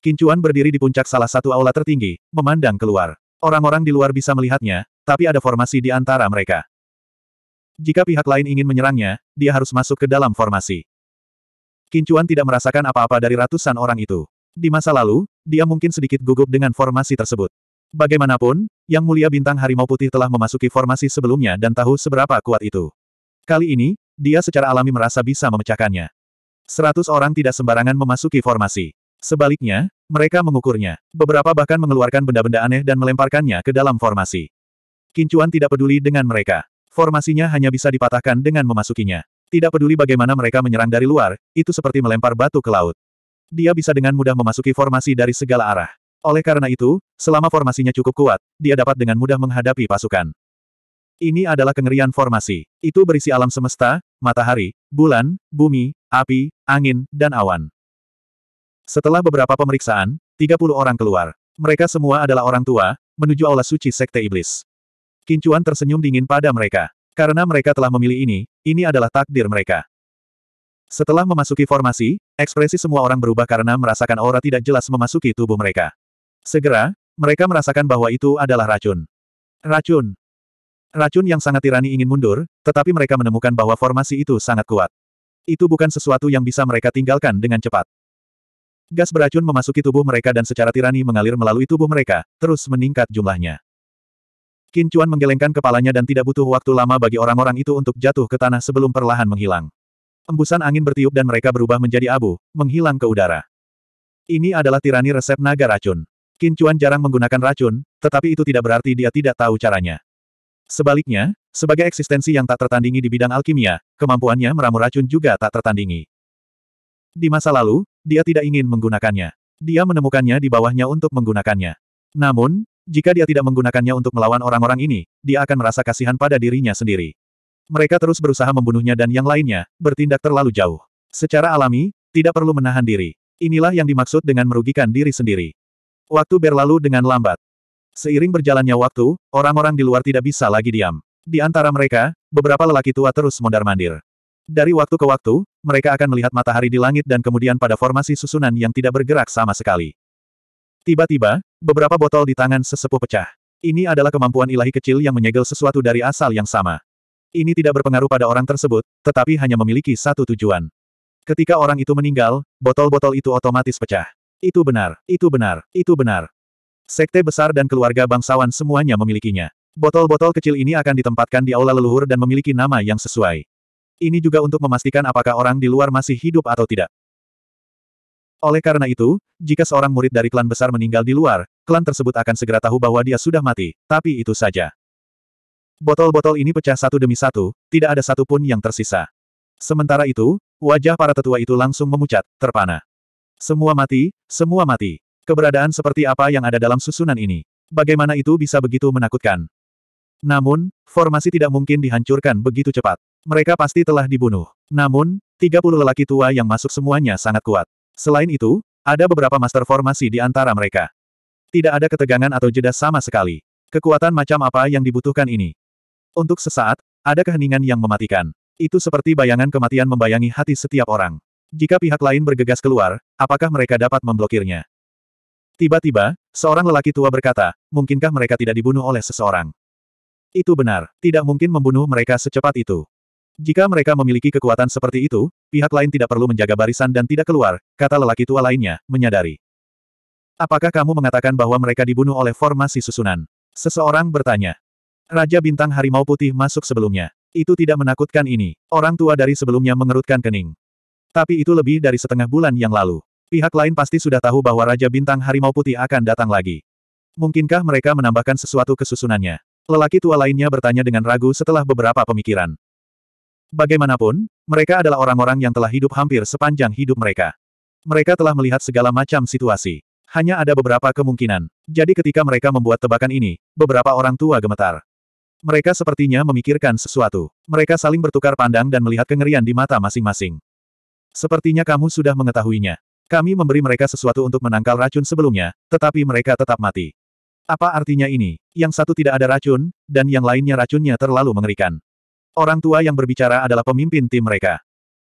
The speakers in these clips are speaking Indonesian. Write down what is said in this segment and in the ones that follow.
Kincuan berdiri di puncak salah satu aula tertinggi, memandang keluar. Orang-orang di luar bisa melihatnya, tapi ada formasi di antara mereka. Jika pihak lain ingin menyerangnya, dia harus masuk ke dalam formasi. Kincuan tidak merasakan apa-apa dari ratusan orang itu. Di masa lalu, dia mungkin sedikit gugup dengan formasi tersebut. Bagaimanapun, Yang Mulia Bintang Harimau Putih telah memasuki formasi sebelumnya dan tahu seberapa kuat itu. Kali ini, dia secara alami merasa bisa memecahkannya. Seratus orang tidak sembarangan memasuki formasi. Sebaliknya, mereka mengukurnya. Beberapa bahkan mengeluarkan benda-benda aneh dan melemparkannya ke dalam formasi. Kincuan tidak peduli dengan mereka. Formasinya hanya bisa dipatahkan dengan memasukinya. Tidak peduli bagaimana mereka menyerang dari luar, itu seperti melempar batu ke laut. Dia bisa dengan mudah memasuki formasi dari segala arah. Oleh karena itu, selama formasinya cukup kuat, dia dapat dengan mudah menghadapi pasukan. Ini adalah kengerian formasi. Itu berisi alam semesta, matahari, bulan, bumi, api, angin, dan awan. Setelah beberapa pemeriksaan, 30 orang keluar. Mereka semua adalah orang tua, menuju aula suci Sekte Iblis. Kincuan tersenyum dingin pada mereka. Karena mereka telah memilih ini, ini adalah takdir mereka. Setelah memasuki formasi, ekspresi semua orang berubah karena merasakan aura tidak jelas memasuki tubuh mereka. Segera, mereka merasakan bahwa itu adalah racun. Racun. Racun yang sangat tirani ingin mundur, tetapi mereka menemukan bahwa formasi itu sangat kuat. Itu bukan sesuatu yang bisa mereka tinggalkan dengan cepat. Gas beracun memasuki tubuh mereka dan secara tirani mengalir melalui tubuh mereka, terus meningkat jumlahnya. Qin Chuan menggelengkan kepalanya dan tidak butuh waktu lama bagi orang-orang itu untuk jatuh ke tanah sebelum perlahan menghilang. Embusan angin bertiup dan mereka berubah menjadi abu, menghilang ke udara. Ini adalah tirani resep naga racun. Qin Chuan jarang menggunakan racun, tetapi itu tidak berarti dia tidak tahu caranya. Sebaliknya, sebagai eksistensi yang tak tertandingi di bidang alkimia, kemampuannya meramu racun juga tak tertandingi. Di masa lalu, dia tidak ingin menggunakannya. Dia menemukannya di bawahnya untuk menggunakannya. Namun, jika dia tidak menggunakannya untuk melawan orang-orang ini, dia akan merasa kasihan pada dirinya sendiri. Mereka terus berusaha membunuhnya dan yang lainnya, bertindak terlalu jauh. Secara alami, tidak perlu menahan diri. Inilah yang dimaksud dengan merugikan diri sendiri. Waktu berlalu dengan lambat. Seiring berjalannya waktu, orang-orang di luar tidak bisa lagi diam. Di antara mereka, beberapa lelaki tua terus mondar-mandir. Dari waktu ke waktu, mereka akan melihat matahari di langit dan kemudian pada formasi susunan yang tidak bergerak sama sekali. Tiba-tiba, beberapa botol di tangan sesepuh pecah. Ini adalah kemampuan ilahi kecil yang menyegel sesuatu dari asal yang sama. Ini tidak berpengaruh pada orang tersebut, tetapi hanya memiliki satu tujuan. Ketika orang itu meninggal, botol-botol itu otomatis pecah. Itu benar, itu benar, itu benar. Sekte besar dan keluarga bangsawan semuanya memilikinya. Botol-botol kecil ini akan ditempatkan di aula leluhur dan memiliki nama yang sesuai. Ini juga untuk memastikan apakah orang di luar masih hidup atau tidak. Oleh karena itu, jika seorang murid dari klan besar meninggal di luar, klan tersebut akan segera tahu bahwa dia sudah mati, tapi itu saja. Botol-botol ini pecah satu demi satu, tidak ada satupun yang tersisa. Sementara itu, wajah para tetua itu langsung memucat, terpana. Semua mati, semua mati. Keberadaan seperti apa yang ada dalam susunan ini? Bagaimana itu bisa begitu menakutkan? Namun, formasi tidak mungkin dihancurkan begitu cepat. Mereka pasti telah dibunuh. Namun, 30 lelaki tua yang masuk semuanya sangat kuat. Selain itu, ada beberapa master formasi di antara mereka. Tidak ada ketegangan atau jeda sama sekali. Kekuatan macam apa yang dibutuhkan ini? Untuk sesaat, ada keheningan yang mematikan. Itu seperti bayangan kematian membayangi hati setiap orang. Jika pihak lain bergegas keluar, apakah mereka dapat memblokirnya? Tiba-tiba, seorang lelaki tua berkata, mungkinkah mereka tidak dibunuh oleh seseorang? Itu benar, tidak mungkin membunuh mereka secepat itu. Jika mereka memiliki kekuatan seperti itu, pihak lain tidak perlu menjaga barisan dan tidak keluar, kata lelaki tua lainnya, menyadari. Apakah kamu mengatakan bahwa mereka dibunuh oleh formasi susunan? Seseorang bertanya. Raja Bintang Harimau Putih masuk sebelumnya. Itu tidak menakutkan ini. Orang tua dari sebelumnya mengerutkan kening. Tapi itu lebih dari setengah bulan yang lalu. Pihak lain pasti sudah tahu bahwa Raja Bintang Harimau Putih akan datang lagi. Mungkinkah mereka menambahkan sesuatu ke susunannya? Lelaki tua lainnya bertanya dengan ragu setelah beberapa pemikiran. Bagaimanapun, mereka adalah orang-orang yang telah hidup hampir sepanjang hidup mereka. Mereka telah melihat segala macam situasi. Hanya ada beberapa kemungkinan. Jadi ketika mereka membuat tebakan ini, beberapa orang tua gemetar. Mereka sepertinya memikirkan sesuatu. Mereka saling bertukar pandang dan melihat kengerian di mata masing-masing. Sepertinya kamu sudah mengetahuinya. Kami memberi mereka sesuatu untuk menangkal racun sebelumnya, tetapi mereka tetap mati. Apa artinya ini? Yang satu tidak ada racun, dan yang lainnya racunnya terlalu mengerikan. Orang tua yang berbicara adalah pemimpin tim mereka.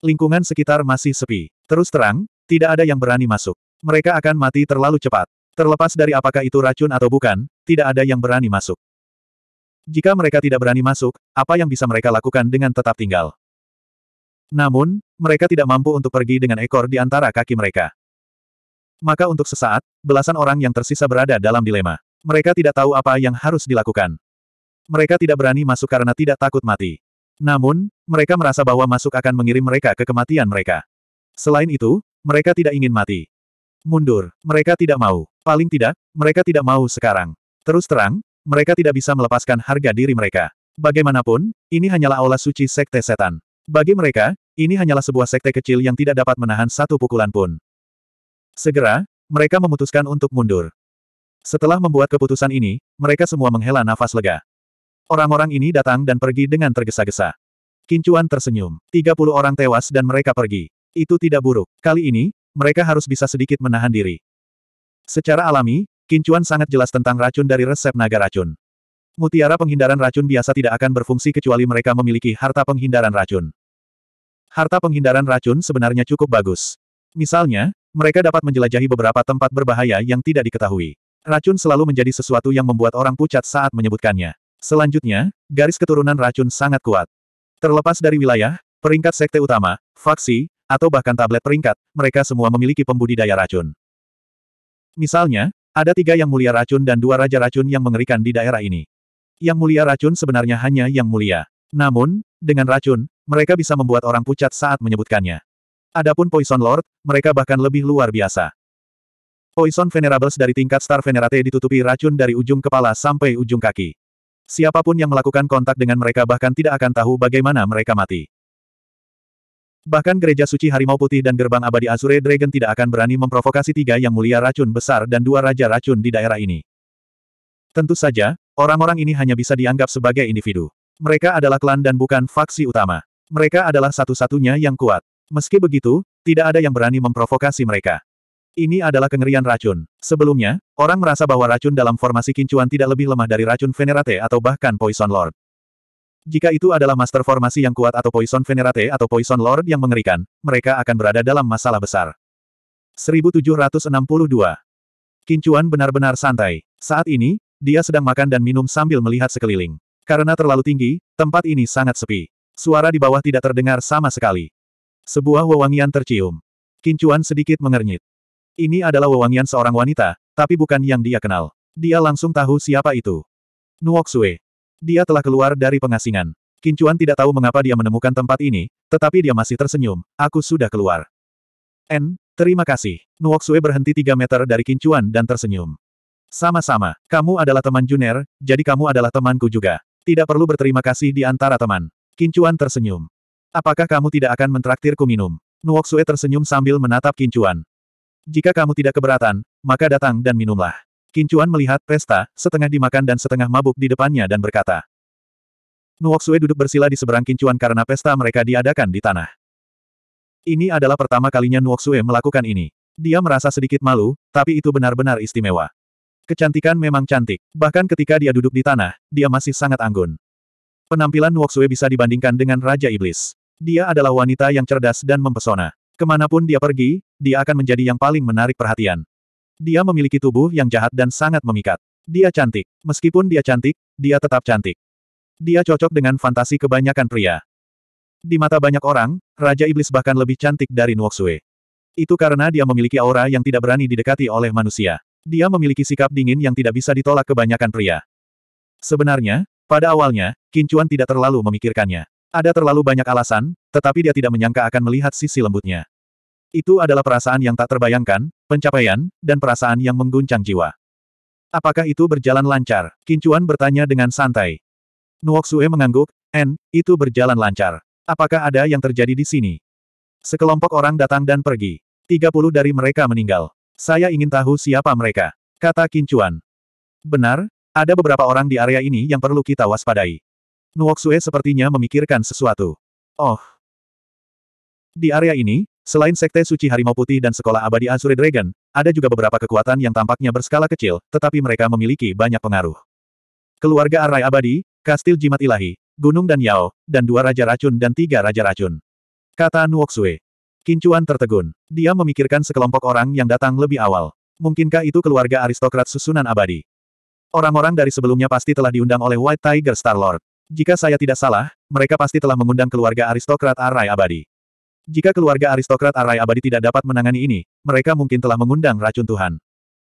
Lingkungan sekitar masih sepi. Terus terang, tidak ada yang berani masuk. Mereka akan mati terlalu cepat. Terlepas dari apakah itu racun atau bukan, tidak ada yang berani masuk. Jika mereka tidak berani masuk, apa yang bisa mereka lakukan dengan tetap tinggal? Namun, mereka tidak mampu untuk pergi dengan ekor di antara kaki mereka. Maka untuk sesaat, belasan orang yang tersisa berada dalam dilema. Mereka tidak tahu apa yang harus dilakukan. Mereka tidak berani masuk karena tidak takut mati. Namun, mereka merasa bahwa masuk akan mengirim mereka ke kematian mereka. Selain itu, mereka tidak ingin mati. Mundur. Mereka tidak mau. Paling tidak, mereka tidak mau sekarang. Terus terang, mereka tidak bisa melepaskan harga diri mereka. Bagaimanapun, ini hanyalah aula suci sekte setan. Bagi mereka, ini hanyalah sebuah sekte kecil yang tidak dapat menahan satu pukulan pun. Segera, mereka memutuskan untuk mundur. Setelah membuat keputusan ini, mereka semua menghela nafas lega. Orang-orang ini datang dan pergi dengan tergesa-gesa. Kincuan tersenyum. 30 orang tewas dan mereka pergi. Itu tidak buruk. Kali ini, mereka harus bisa sedikit menahan diri. Secara alami, Kincuan sangat jelas tentang racun dari resep naga racun. Mutiara penghindaran racun biasa tidak akan berfungsi kecuali mereka memiliki harta penghindaran racun. Harta penghindaran racun sebenarnya cukup bagus. Misalnya, mereka dapat menjelajahi beberapa tempat berbahaya yang tidak diketahui. Racun selalu menjadi sesuatu yang membuat orang pucat saat menyebutkannya. Selanjutnya, garis keturunan racun sangat kuat. Terlepas dari wilayah, peringkat sekte utama, faksi, atau bahkan tablet peringkat, mereka semua memiliki pembudidaya racun. Misalnya, ada tiga yang mulia racun dan dua raja racun yang mengerikan di daerah ini. Yang mulia racun sebenarnya hanya yang mulia. Namun, dengan racun, mereka bisa membuat orang pucat saat menyebutkannya. Adapun Poison Lord, mereka bahkan lebih luar biasa. Poison Venerables dari tingkat Star Venerate ditutupi racun dari ujung kepala sampai ujung kaki. Siapa pun yang melakukan kontak dengan mereka bahkan tidak akan tahu bagaimana mereka mati. Bahkan gereja suci harimau putih dan gerbang abadi Azure Dragon tidak akan berani memprovokasi tiga yang mulia racun besar dan dua raja racun di daerah ini. Tentu saja, orang-orang ini hanya bisa dianggap sebagai individu. Mereka adalah klan dan bukan faksi utama. Mereka adalah satu-satunya yang kuat. Meski begitu, tidak ada yang berani memprovokasi mereka. Ini adalah kengerian racun. Sebelumnya, orang merasa bahwa racun dalam formasi kincuan tidak lebih lemah dari racun Venerate atau bahkan Poison Lord. Jika itu adalah master formasi yang kuat atau Poison Venerate atau Poison Lord yang mengerikan, mereka akan berada dalam masalah besar. 1762. Kincuan benar-benar santai. Saat ini, dia sedang makan dan minum sambil melihat sekeliling. Karena terlalu tinggi, tempat ini sangat sepi. Suara di bawah tidak terdengar sama sekali. Sebuah wewangian tercium. Kincuan sedikit mengernyit. Ini adalah wewangian seorang wanita, tapi bukan yang dia kenal. Dia langsung tahu siapa itu. Nuoksue. Dia telah keluar dari pengasingan. Kincuan tidak tahu mengapa dia menemukan tempat ini, tetapi dia masih tersenyum. Aku sudah keluar. N, terima kasih. Nuoksue berhenti tiga meter dari Kincuan dan tersenyum. Sama-sama, kamu adalah teman Juner, jadi kamu adalah temanku juga. Tidak perlu berterima kasih di antara teman. Kincuan tersenyum. Apakah kamu tidak akan mentraktirku minum? Nuoksue tersenyum sambil menatap Kincuan. Jika kamu tidak keberatan, maka datang dan minumlah. Kincuan melihat pesta, setengah dimakan dan setengah mabuk di depannya dan berkata. Nuoksue duduk bersila di seberang Kincuan karena pesta mereka diadakan di tanah. Ini adalah pertama kalinya Nuoksue melakukan ini. Dia merasa sedikit malu, tapi itu benar-benar istimewa. Kecantikan memang cantik, bahkan ketika dia duduk di tanah, dia masih sangat anggun. Penampilan Nuoksue bisa dibandingkan dengan Raja Iblis. Dia adalah wanita yang cerdas dan mempesona. Ke mana pun dia pergi, dia akan menjadi yang paling menarik perhatian. Dia memiliki tubuh yang jahat dan sangat memikat. Dia cantik. Meskipun dia cantik, dia tetap cantik. Dia cocok dengan fantasi kebanyakan pria. Di mata banyak orang, Raja Iblis bahkan lebih cantik dari Nuoksue. Itu karena dia memiliki aura yang tidak berani didekati oleh manusia. Dia memiliki sikap dingin yang tidak bisa ditolak kebanyakan pria. Sebenarnya, pada awalnya, Kincuan tidak terlalu memikirkannya. Ada terlalu banyak alasan, tetapi dia tidak menyangka akan melihat sisi lembutnya. Itu adalah perasaan yang tak terbayangkan, pencapaian, dan perasaan yang mengguncang jiwa. Apakah itu berjalan lancar? Kincuan bertanya dengan santai. Nuoksue mengangguk, En, itu berjalan lancar. Apakah ada yang terjadi di sini? Sekelompok orang datang dan pergi. 30 dari mereka meninggal. Saya ingin tahu siapa mereka. Kata Kincuan. Benar, ada beberapa orang di area ini yang perlu kita waspadai. Nuoksue sepertinya memikirkan sesuatu. Oh. Di area ini, Selain Sekte Suci Harimau Putih dan Sekolah Abadi Azure Dragon, ada juga beberapa kekuatan yang tampaknya berskala kecil, tetapi mereka memiliki banyak pengaruh. Keluarga Arai Abadi, Kastil Jimat Ilahi, Gunung dan Yao, dan dua Raja Racun dan tiga Raja Racun. Kata Nuoksue. Kincuan tertegun. Dia memikirkan sekelompok orang yang datang lebih awal. Mungkinkah itu keluarga aristokrat susunan abadi? Orang-orang dari sebelumnya pasti telah diundang oleh White Tiger Star-Lord. Jika saya tidak salah, mereka pasti telah mengundang keluarga aristokrat Arai Abadi. Jika keluarga aristokrat Arai Abadi tidak dapat menangani ini, mereka mungkin telah mengundang racun Tuhan.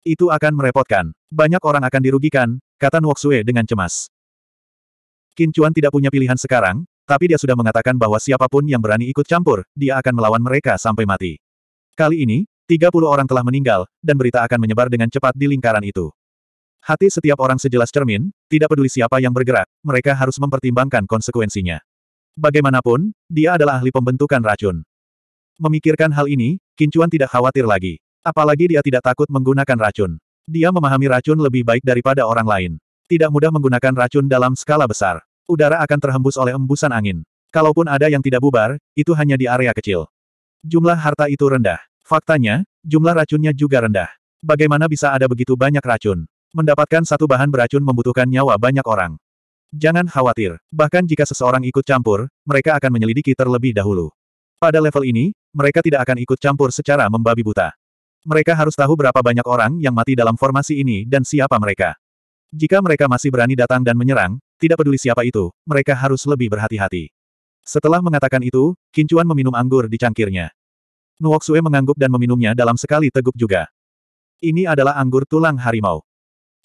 Itu akan merepotkan. Banyak orang akan dirugikan, kata Nuoksue dengan cemas. Qin Chuan tidak punya pilihan sekarang, tapi dia sudah mengatakan bahwa siapa pun yang berani ikut campur, dia akan melawan mereka sampai mati. Kali ini, 30 orang telah meninggal, dan berita akan menyebar dengan cepat di lingkaran itu. Hati setiap orang sejelas cermin, tidak peduli siapa yang bergerak, mereka harus mempertimbangkan konsekuensinya. Bagaimanapun, dia adalah ahli pembentukan racun. Memikirkan hal ini, Kincuan tidak khawatir lagi. Apalagi dia tidak takut menggunakan racun. Dia memahami racun lebih baik daripada orang lain. Tidak mudah menggunakan racun dalam skala besar. Udara akan terhembus oleh embusan angin. Kalaupun ada yang tidak bubar, itu hanya di area kecil. Jumlah harta itu rendah. Faktanya, jumlah racunnya juga rendah. Bagaimana bisa ada begitu banyak racun? Mendapatkan satu bahan beracun membutuhkan nyawa banyak orang. Jangan khawatir, bahkan jika seseorang ikut campur, mereka akan menyelidiki terlebih dahulu. Pada level ini, mereka tidak akan ikut campur secara membabi buta. Mereka harus tahu berapa banyak orang yang mati dalam formasi ini dan siapa mereka. Jika mereka masih berani datang dan menyerang, tidak peduli siapa itu, mereka harus lebih berhati-hati. Setelah mengatakan itu, Kincuan meminum anggur di cangkirnya. Nuoksue mengangguk dan meminumnya dalam sekali teguk juga. Ini adalah anggur tulang harimau.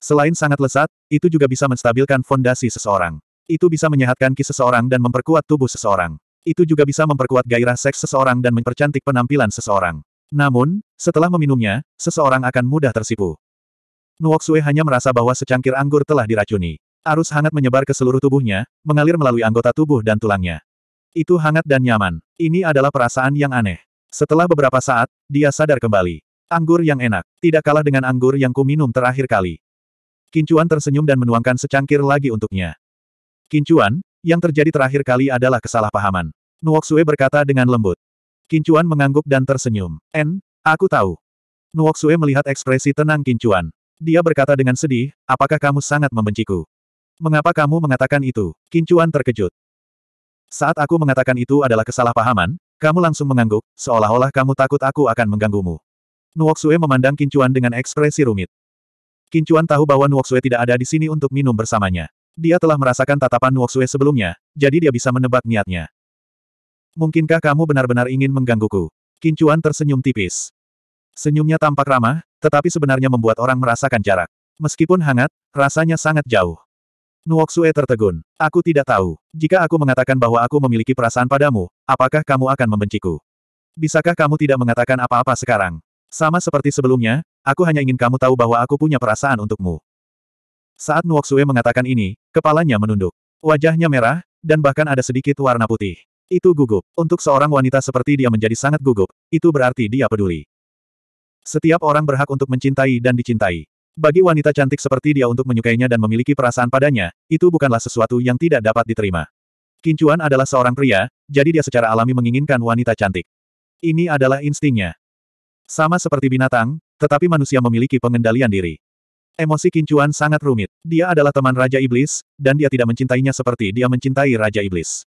Selain sangat lesat, itu juga bisa menstabilkan fondasi seseorang. Itu bisa menyehatkan kis seseorang dan memperkuat tubuh seseorang. Itu juga bisa memperkuat gairah seks seseorang dan mempercantik penampilan seseorang. Namun, setelah meminumnya, seseorang akan mudah tersipu. Nuoksue hanya merasa bahwa secangkir anggur telah diracuni. Arus hangat menyebar ke seluruh tubuhnya, mengalir melalui anggota tubuh dan tulangnya. Itu hangat dan nyaman. Ini adalah perasaan yang aneh. Setelah beberapa saat, dia sadar kembali. Anggur yang enak, tidak kalah dengan anggur yang kuminum terakhir kali. Kincuan tersenyum dan menuangkan secangkir lagi untuknya. Kincuan, yang terjadi terakhir kali adalah kesalahpahaman. Nuoksue berkata dengan lembut. Kincuan mengangguk dan tersenyum. En, aku tahu. Nuoksue melihat ekspresi tenang Kincuan. Dia berkata dengan sedih, apakah kamu sangat membenciku? Mengapa kamu mengatakan itu? Kincuan terkejut. Saat aku mengatakan itu adalah kesalahpahaman, kamu langsung mengangguk, seolah-olah kamu takut aku akan mengganggumu. Nuoksue memandang Kincuan dengan ekspresi rumit. Kincuan tahu bahwa Nuoksue tidak ada di sini untuk minum bersamanya. Dia telah merasakan tatapan Nuoksue sebelumnya, jadi dia bisa menebak niatnya. Mungkinkah kamu benar-benar ingin menggangguku? Kincuan tersenyum tipis. Senyumnya tampak ramah, tetapi sebenarnya membuat orang merasakan jarak. Meskipun hangat, rasanya sangat jauh. Nuoksue tertegun. Aku tidak tahu. Jika aku mengatakan bahwa aku memiliki perasaan padamu, apakah kamu akan membenciku? Bisakah kamu tidak mengatakan apa-apa sekarang? Sama seperti sebelumnya, aku hanya ingin kamu tahu bahwa aku punya perasaan untukmu. Saat Nuoksue mengatakan ini, kepalanya menunduk. Wajahnya merah, dan bahkan ada sedikit warna putih. Itu gugup. Untuk seorang wanita seperti dia menjadi sangat gugup, itu berarti dia peduli. Setiap orang berhak untuk mencintai dan dicintai. Bagi wanita cantik seperti dia untuk menyukainya dan memiliki perasaan padanya, itu bukanlah sesuatu yang tidak dapat diterima. Kincuan adalah seorang pria, jadi dia secara alami menginginkan wanita cantik. Ini adalah instingnya. Sama seperti binatang, tetapi manusia memiliki pengendalian diri. Emosi Kincuan sangat rumit. Dia adalah teman Raja Iblis, dan dia tidak mencintainya seperti dia mencintai Raja Iblis.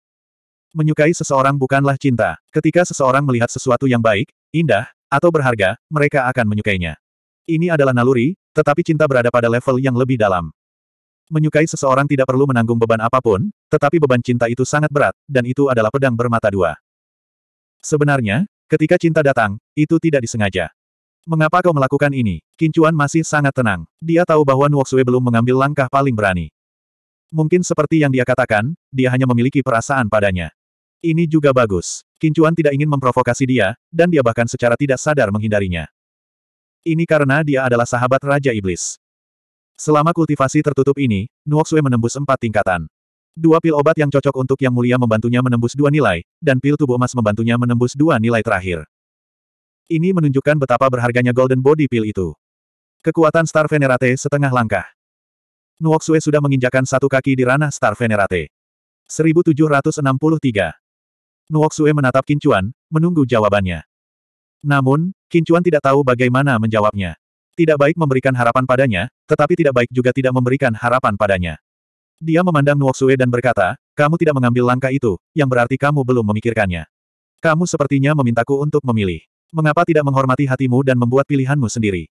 Menyukai seseorang bukanlah cinta. Ketika seseorang melihat sesuatu yang baik, indah, atau berharga, mereka akan menyukainya. Ini adalah naluri, tetapi cinta berada pada level yang lebih dalam. Menyukai seseorang tidak perlu menanggung beban apa pun, tetapi beban cinta itu sangat berat, dan itu adalah pedang bermata dua. Sebenarnya, ketika cinta datang, itu tidak disengaja. Mengapa kau melakukan ini? Kincuan masih sangat tenang. Dia tahu bahwa Nuoksue belum mengambil langkah paling berani. Mungkin seperti yang dia katakan, dia hanya memiliki perasaan padanya. Ini juga bagus. Kincuan tidak ingin memprovokasi dia, dan dia bahkan secara tidak sadar menghindarinya. Ini karena dia adalah sahabat Raja Iblis. Selama kultivasi tertutup ini, Nuoksue menembus empat tingkatan. Dua pil obat yang cocok untuk yang mulia membantunya menembus dua nilai, dan pil tubuh emas membantunya menembus dua nilai terakhir. Ini menunjukkan betapa berharganya Golden Body Pill itu. Kekuatan Star Venerate setengah langkah. Nuoksue sudah menginjakan satu kaki di ranah Star Venerate. 1763. Nuoksue menatap Kincuan, menunggu jawabannya. Namun, Kincuan tidak tahu bagaimana menjawabnya. Tidak baik memberikan harapan padanya, tetapi tidak baik juga tidak memberikan harapan padanya. Dia memandang Nuoksue dan berkata, kamu tidak mengambil langkah itu, yang berarti kamu belum memikirkannya. Kamu sepertinya memintaku untuk memilih. Mengapa tidak menghormati hatimu dan membuat pilihanmu sendiri?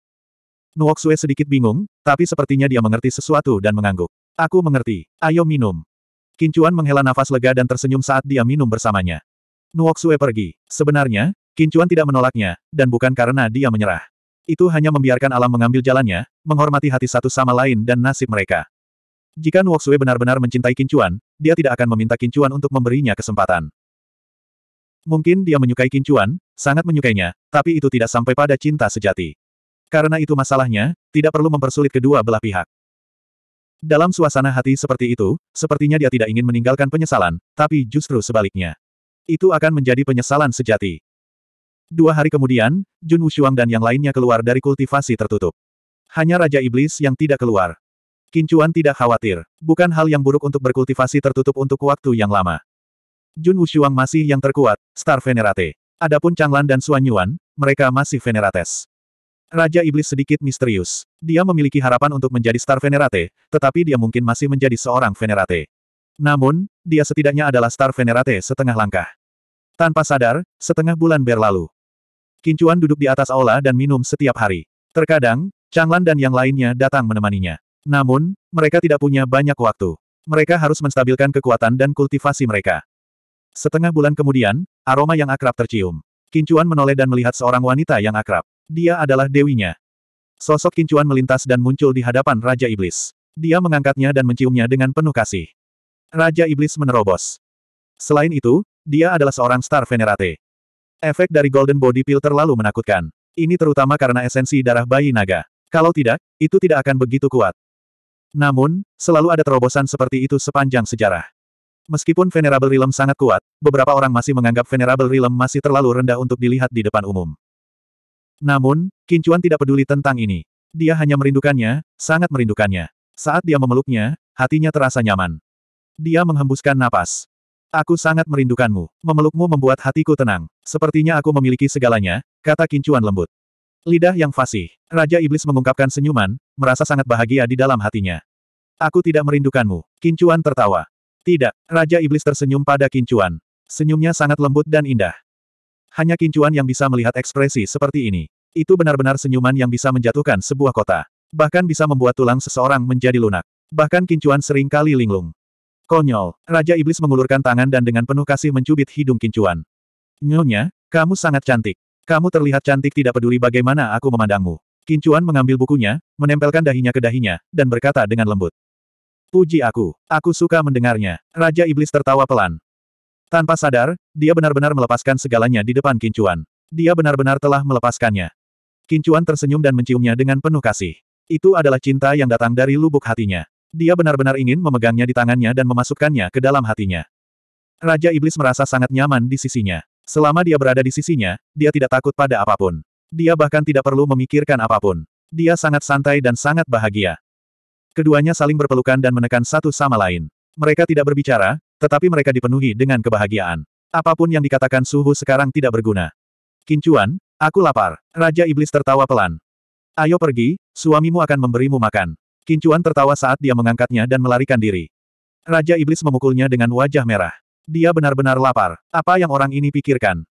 Nuoksue sedikit bingung, tapi sepertinya dia mengerti sesuatu dan mengangguk. Aku mengerti. Ayo minum. Kincuan menghela nafas lega dan tersenyum saat dia minum bersamanya. Nuoksue pergi. Sebenarnya, Kincuan tidak menolaknya, dan bukan karena dia menyerah. Itu hanya membiarkan alam mengambil jalannya, menghormati hati satu sama lain dan nasib mereka. Jika Nuoksue benar-benar mencintai Kincuan, dia tidak akan meminta Kincuan untuk memberinya kesempatan. Mungkin dia menyukai Kincuan, sangat menyukainya, tapi itu tidak sampai pada cinta sejati. Karena itu masalahnya, tidak perlu mempersulit kedua belah pihak. Dalam suasana hati seperti itu, sepertinya dia tidak ingin meninggalkan penyesalan, tapi justru sebaliknya. Itu akan menjadi penyesalan sejati. Dua hari kemudian, Jun Wushuang dan yang lainnya keluar dari kultivasi tertutup. Hanya Raja Iblis yang tidak keluar. Kincuan tidak khawatir. Bukan hal yang buruk untuk berkultivasi tertutup untuk waktu yang lama. Jun Wushuang masih yang terkuat, Star Venerate. Adapun Changlan dan Suan Yuan, mereka masih Venerates. Raja Iblis sedikit misterius. Dia memiliki harapan untuk menjadi Star Venerate, tetapi dia mungkin masih menjadi seorang Venerate. Namun, dia setidaknya adalah Star Venerate setengah langkah. Tanpa sadar, setengah bulan berlalu. Kincuan duduk di atas aula dan minum setiap hari. Terkadang, Changlan dan yang lainnya datang menemaninya. Namun, mereka tidak punya banyak waktu. Mereka harus menstabilkan kekuatan dan kultivasi mereka. Setengah bulan kemudian, aroma yang akrab tercium. Kincuan menoleh dan melihat seorang wanita yang akrab. Dia adalah dewinya. Sosok Kincuan melintas dan muncul di hadapan Raja Iblis. Dia mengangkatnya dan menciumnya dengan penuh kasih. Raja Iblis menerobos. Selain itu, dia adalah seorang Star Venerate. Efek dari Golden Body Pill terlalu menakutkan. Ini terutama karena esensi darah bayi naga. Kalau tidak, itu tidak akan begitu kuat. Namun, selalu ada terobosan seperti itu sepanjang sejarah. Meskipun Venerable Realm sangat kuat, beberapa orang masih menganggap Venerable Realm masih terlalu rendah untuk dilihat di depan umum. Namun, Kincuan tidak peduli tentang ini. Dia hanya merindukannya, sangat merindukannya. Saat dia memeluknya, hatinya terasa nyaman. Dia menghembuskan napas. Aku sangat merindukanmu. Memelukmu membuat hatiku tenang. Sepertinya aku memiliki segalanya, kata Kincuan lembut. Lidah yang fasih. Raja Iblis mengungkapkan senyuman, merasa sangat bahagia di dalam hatinya. Aku tidak merindukanmu. Kincuan tertawa. Tidak, Raja Iblis tersenyum pada Kincuan. Senyumnya sangat lembut dan indah. Hanya Kincuan yang bisa melihat ekspresi seperti ini. Itu benar-benar senyuman yang bisa menjatuhkan sebuah kota. Bahkan bisa membuat tulang seseorang menjadi lunak. Bahkan Kincuan sering kali linglung. Konyol, Raja Iblis mengulurkan tangan dan dengan penuh kasih mencubit hidung Kincuan. Nyonya, kamu sangat cantik. Kamu terlihat cantik tidak peduli bagaimana aku memandangmu. Kincuan mengambil bukunya, menempelkan dahinya ke dahinya, dan berkata dengan lembut. Puji aku. Aku suka mendengarnya. Raja Iblis tertawa pelan. Tanpa sadar, dia benar-benar melepaskan segalanya di depan Kincuan. Dia benar-benar telah melepaskannya. Kincuan tersenyum dan menciumnya dengan penuh kasih. Itu adalah cinta yang datang dari lubuk hatinya. Dia benar-benar ingin memegangnya di tangannya dan memasukkannya ke dalam hatinya. Raja Iblis merasa sangat nyaman di sisinya. Selama dia berada di sisinya, dia tidak takut pada apa pun. Dia bahkan tidak perlu memikirkan apa pun. Dia sangat santai dan sangat bahagia. Keduanya saling berpelukan dan menekan satu sama lain. Mereka tidak berbicara, tetapi mereka dipenuhi dengan kebahagiaan. Apa pun yang dikatakan suhu sekarang tidak berguna. Kincuan, aku lapar. Raja Iblis tertawa pelan. Ayo pergi, suamimu akan memberimu makan. Kincuan tertawa saat dia mengangkatnya dan melarikan diri. Raja Iblis memukulnya dengan wajah merah. Dia benar-benar lapar. Apa yang orang ini pikirkan?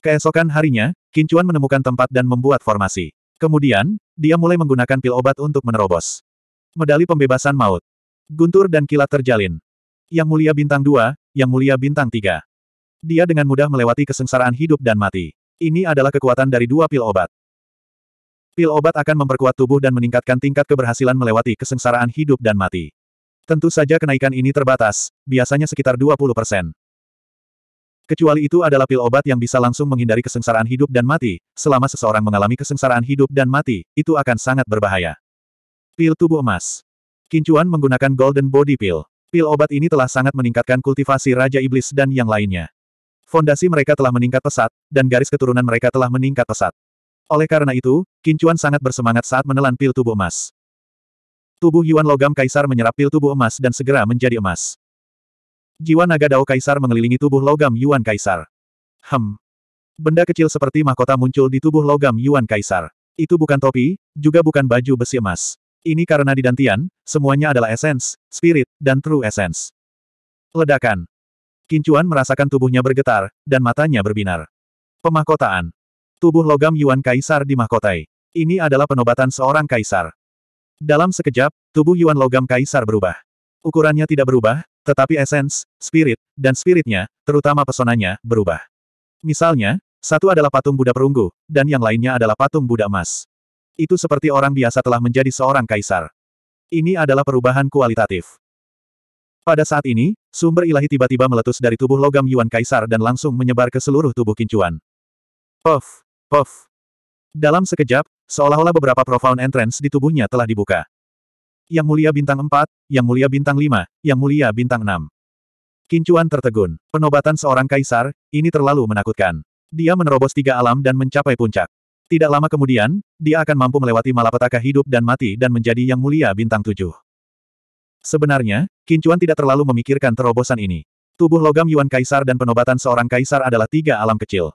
Keesokan harinya, Kincuan menemukan tempat dan membuat formasi. Kemudian, dia mulai menggunakan pil obat untuk menerobos. Medali pembebasan maut. Guntur dan kilat terjalin. Yang mulia bintang dua, yang mulia bintang tiga. Dia dengan mudah melewati kesengsaraan hidup dan mati. Ini adalah kekuatan dari dua pil obat. Pil obat akan memperkuat tubuh dan meningkatkan tingkat keberhasilan melewati kesengsaraan hidup dan mati. Tentu saja kenaikan ini terbatas, biasanya sekitar 20%. Kecuali itu adalah pil obat yang bisa langsung menghindari kesengsaraan hidup dan mati, selama seseorang mengalami kesengsaraan hidup dan mati, itu akan sangat berbahaya. Pil tubuh emas. Kincuan menggunakan Golden Body Pill. Pil obat ini telah sangat meningkatkan kultivasi Raja Iblis dan yang lainnya. Fondasi mereka telah meningkat pesat, dan garis keturunan mereka telah meningkat pesat. Oleh karena itu, Kincuan sangat bersemangat saat menelan pil tubuh emas. Tubuh Yuan Logam Kaisar menyerap pil tubuh emas dan segera menjadi emas. Jiwa naga Dao Kaisar mengelilingi tubuh Logam Yuan Kaisar. Hem. Benda kecil seperti mahkota muncul di tubuh Logam Yuan Kaisar. Itu bukan topi, juga bukan baju besi emas. Ini karena di Dantian, semuanya adalah essence, spirit, dan true essence. Ledakan. Kincuan merasakan tubuhnya bergetar, dan matanya berbinar. Pemahkotaan. Tubuh logam Yuan Kaisar dimahkotai. Ini adalah penobatan seorang kaisar. Dalam sekejap, tubuh Yuan logam kaisar berubah. Ukurannya tidak berubah, tetapi esens, spirit, dan spiritnya, terutama pesonanya, berubah. Misalnya, satu adalah patung Buddha perunggu, dan yang lainnya adalah patung Buddha emas. Itu seperti orang biasa telah menjadi seorang kaisar. Ini adalah perubahan kualitatif. Pada saat ini, sumber ilahi tiba-tiba meletus dari tubuh logam Yuan Kaisar dan langsung menyebar ke seluruh tubuh Kincuan. Puff! Puff! Dalam sekejap, seolah-olah beberapa profound entrance di tubuhnya telah dibuka. Yang mulia bintang 4, yang mulia bintang 5, yang mulia bintang 6. Kincuan tertegun. Penobatan seorang kaisar, ini terlalu menakutkan. Dia menerobos tiga alam dan mencapai puncak. Tidak lama kemudian, dia akan mampu melewati malapetaka hidup dan mati dan menjadi yang mulia bintang 7. Sebenarnya, Kincuan tidak terlalu memikirkan terobosan ini. Tubuh logam Yuan Kaisar dan penobatan seorang kaisar adalah tiga alam kecil.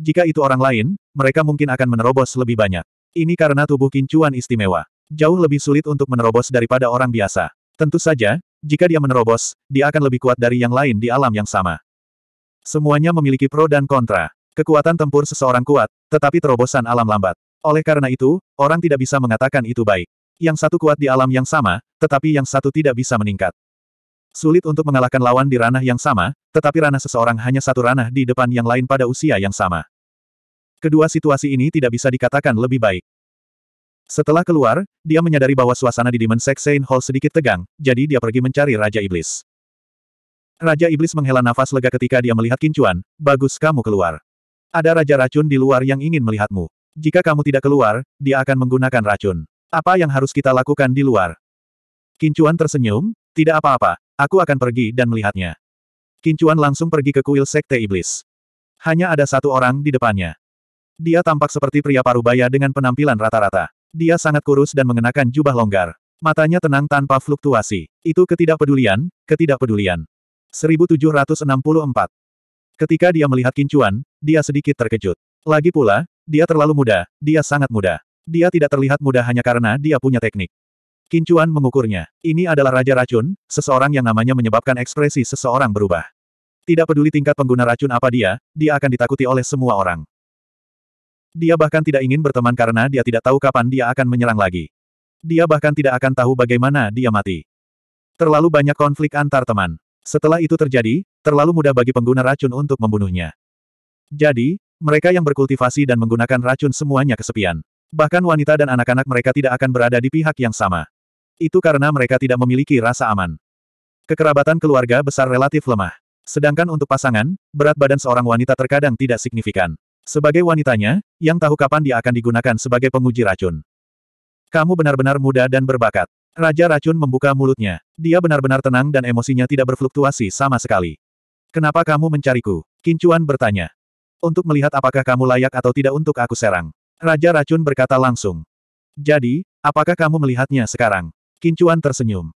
Jika itu orang lain, mereka mungkin akan menerobos lebih banyak. Ini karena tubuh kincuan istimewa. Jauh lebih sulit untuk menerobos daripada orang biasa. Tentu saja, jika dia menerobos, dia akan lebih kuat dari yang lain di alam yang sama. Semuanya memiliki pro dan kontra. Kekuatan tempur seseorang kuat, tetapi terobosan alam lambat. Oleh karena itu, orang tidak bisa mengatakan itu baik. Yang satu kuat di alam yang sama, tetapi yang satu tidak bisa meningkat. Sulit untuk mengalahkan lawan di ranah yang sama, tetapi ranah seseorang hanya satu ranah di depan yang lain pada usia yang sama. Kedua situasi ini tidak bisa dikatakan lebih baik. Setelah keluar, dia menyadari bahwa suasana di Demon Sexane Hall sedikit tegang, jadi dia pergi mencari Raja Iblis. Raja Iblis menghela nafas lega ketika dia melihat Kincuan, bagus kamu keluar. Ada Raja Racun di luar yang ingin melihatmu. Jika kamu tidak keluar, dia akan menggunakan racun. Apa yang harus kita lakukan di luar? Kincuan tersenyum, tidak apa-apa, Aku akan pergi dan melihatnya. Kincuan langsung pergi ke kuil Sekte Iblis. Hanya ada satu orang di depannya. Dia tampak seperti pria parubaya dengan penampilan rata-rata. Dia sangat kurus dan mengenakan jubah longgar. Matanya tenang tanpa fluktuasi. Itu ketidakpedulian, ketidakpedulian. 1764. Ketika dia melihat Kincuan, dia sedikit terkejut. Lagi pula, dia terlalu muda, dia sangat muda. Dia tidak terlihat muda hanya karena dia punya teknik. Kincuan mengukurnya. Ini adalah Raja Racun, seseorang yang namanya menyebabkan ekspresi seseorang berubah. Tidak peduli tingkat pengguna racun apa dia, dia akan ditakuti oleh semua orang. Dia bahkan tidak ingin berteman karena dia tidak tahu kapan dia akan menyerang lagi. Dia bahkan tidak akan tahu bagaimana dia mati. Terlalu banyak konflik antar teman. Setelah itu terjadi, terlalu mudah bagi pengguna racun untuk membunuhnya. Jadi, mereka yang berkultivasi dan menggunakan racun semuanya kesepian. Bahkan wanita dan anak-anak mereka tidak akan berada di pihak yang sama. Itu karena mereka tidak memiliki rasa aman. Kekerabatan keluarga besar relatif lemah. Sedangkan untuk pasangan, berat badan seorang wanita terkadang tidak signifikan. Sebagai wanitanya, yang tahu kapan dia akan digunakan sebagai penguji racun. Kamu benar-benar muda dan berbakat. Raja racun membuka mulutnya. Dia benar-benar tenang dan emosinya tidak berfluktuasi sama sekali. Kenapa kamu mencariku? Kincuan bertanya. Untuk melihat apakah kamu layak atau tidak untuk aku serang. Raja racun berkata langsung. Jadi, apakah kamu melihatnya sekarang? Kincuan tersenyum.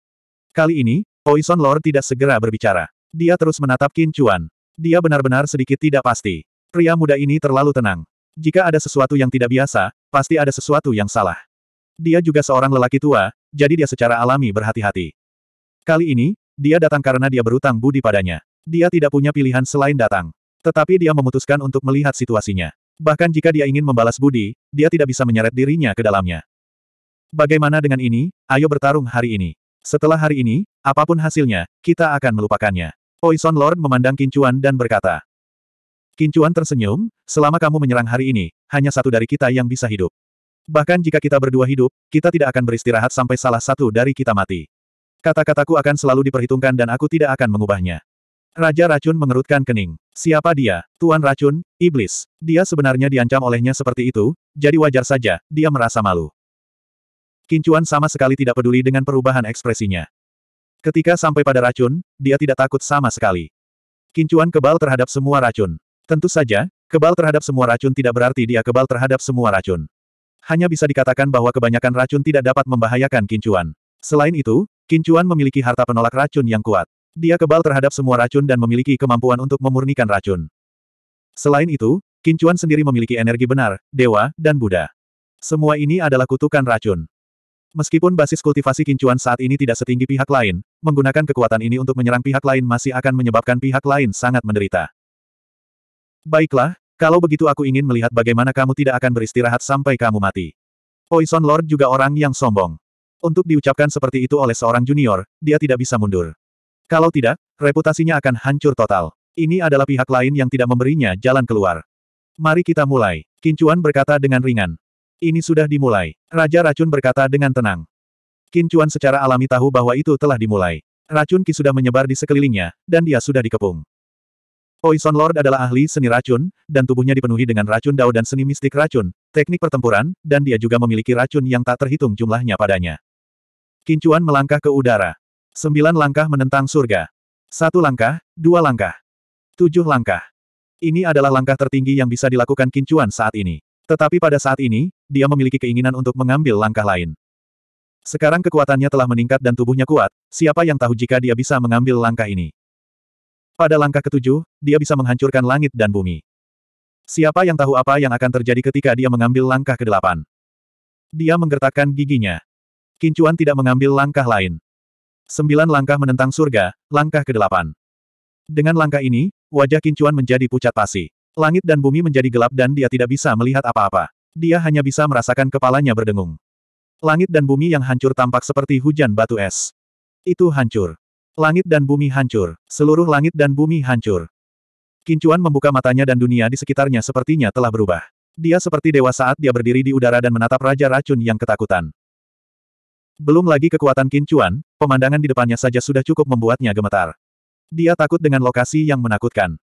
Kali ini, Poison Lord tidak segera berbicara. Dia terus menatap Kincuan. Dia benar-benar sedikit tidak pasti. Pria muda ini terlalu tenang. Jika ada sesuatu yang tidak biasa, pasti ada sesuatu yang salah. Dia juga seorang lelaki tua, jadi dia secara alami berhati-hati. Kali ini, dia datang karena dia berutang budi padanya. Dia tidak punya pilihan selain datang. Tetapi dia memutuskan untuk melihat situasinya. Bahkan jika dia ingin membalas budi, dia tidak bisa menyeret dirinya ke dalamnya. Bagaimana dengan ini, ayo bertarung hari ini. Setelah hari ini, apa pun hasilnya, kita akan melupakannya. Poison Lord memandang Kincuan dan berkata. Kincuan tersenyum, selama kamu menyerang hari ini, hanya satu dari kita yang bisa hidup. Bahkan jika kita berdua hidup, kita tidak akan beristirahat sampai salah satu dari kita mati. Kata-kataku akan selalu diperhitungkan dan aku tidak akan mengubahnya. Raja Racun mengerutkan kening. Siapa dia? Tuan Racun, Iblis. Dia sebenarnya diancam olehnya seperti itu, jadi wajar saja, dia merasa malu. Kincuan sama sekali tidak peduli dengan perubahan ekspresinya. Ketika sampai pada racun, dia tidak takut sama sekali. Kincuan kebal terhadap semua racun. Tentu saja, kebal terhadap semua racun tidak berarti dia kebal terhadap semua racun. Hanya bisa dikatakan bahwa kebanyakan racun tidak dapat membahayakan Kincuan. Selain itu, Kincuan memiliki harta penolak racun yang kuat. Dia kebal terhadap semua racun dan memiliki kemampuan untuk memurnikan racun. Selain itu, Kincuan sendiri memiliki energi benar, dewa, dan Buddha. Semua ini adalah kutukan racun. Meskipun basis kultivasi kincuan saat ini tidak setinggi pihak lain, menggunakan kekuatan ini untuk menyerang pihak lain masih akan menyebabkan pihak lain sangat menderita. Baiklah, kalau begitu aku ingin melihat bagaimana kamu tidak akan beristirahat sampai kamu mati. Poison Lord juga orang yang sombong. Untuk diucapkan seperti itu oleh seorang junior, dia tidak bisa mundur. Kalau tidak, reputasinya akan hancur total. Ini adalah pihak lain yang tidak memberinya jalan keluar. Mari kita mulai. Kincuan berkata dengan ringan. Ini sudah dimulai. Raja Racun berkata dengan tenang. Qin Chuan secara alami tahu bahwa itu telah dimulai. Racun Ki sudah menyebar di sekelilingnya, dan dia sudah dikepung. Poison Lord adalah ahli seni racun, dan tubuhnya dipenuhi dengan racun dao dan seni mistik racun, teknik pertempuran, dan dia juga memiliki racun yang tak terhitung jumlahnya padanya. Qin Chuan melangkah ke udara. Sembilan langkah menentang surga. Satu langkah, dua langkah. Tujuh langkah. Ini adalah langkah tertinggi yang bisa dilakukan Qin Chuan saat ini. Tetapi pada saat ini, dia memiliki keinginan untuk mengambil langkah lain. Sekarang kekuatannya telah meningkat dan tubuhnya kuat, siapa yang tahu jika dia bisa mengambil langkah ini. Pada langkah ketujuh, dia bisa menghancurkan langit dan bumi. Siapa yang tahu apa yang akan terjadi ketika dia mengambil langkah kedelapan? Dia menggertakkan giginya. Kincuan tidak mengambil langkah lain. Sembilan langkah menentang surga, langkah kedelapan. Dengan langkah ini, wajah Kincuan menjadi pucat pasi. Langit dan bumi menjadi gelap dan dia tidak bisa melihat apa-apa. Dia hanya bisa merasakan kepalanya berdengung. Langit dan bumi yang hancur tampak seperti hujan batu es. Itu hancur. Langit dan bumi hancur. Seluruh langit dan bumi hancur. Kincuan membuka matanya dan dunia di sekitarnya sepertinya telah berubah. Dia seperti dewa saat dia berdiri di udara dan menatap Raja Racun yang ketakutan. Belum lagi kekuatan Kincuan, pemandangan di depannya saja sudah cukup membuatnya gemetar. Dia takut dengan lokasi yang menakutkan.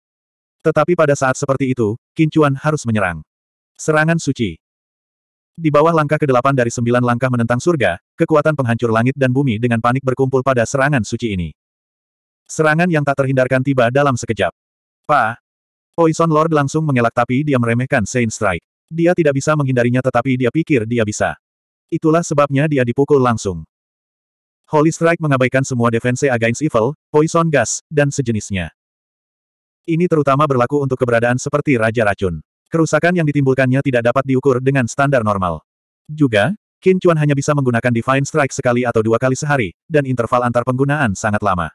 Tetapi pada saat seperti itu, Kincuan harus menyerang. Serangan suci. Di bawah langkah ke-8 dari sembilan langkah menentang surga, kekuatan penghancur langit dan bumi dengan panik berkumpul pada serangan suci ini. Serangan yang tak terhindarkan tiba dalam sekejap. Pa! Poison Lord langsung mengelak tapi dia meremehkan Saint Strike. Dia tidak bisa menghindarinya tetapi dia pikir dia bisa. Itulah sebabnya dia dipukul langsung. Holy Strike mengabaikan semua defense against evil, poison gas, dan sejenisnya. Ini terutama berlaku untuk keberadaan seperti Raja Racun. Kerusakan yang ditimbulkannya tidak dapat diukur dengan standar normal. Juga, Qin Chuan hanya bisa menggunakan Divine Strike sekali atau dua kali sehari, dan interval antar penggunaan sangat lama.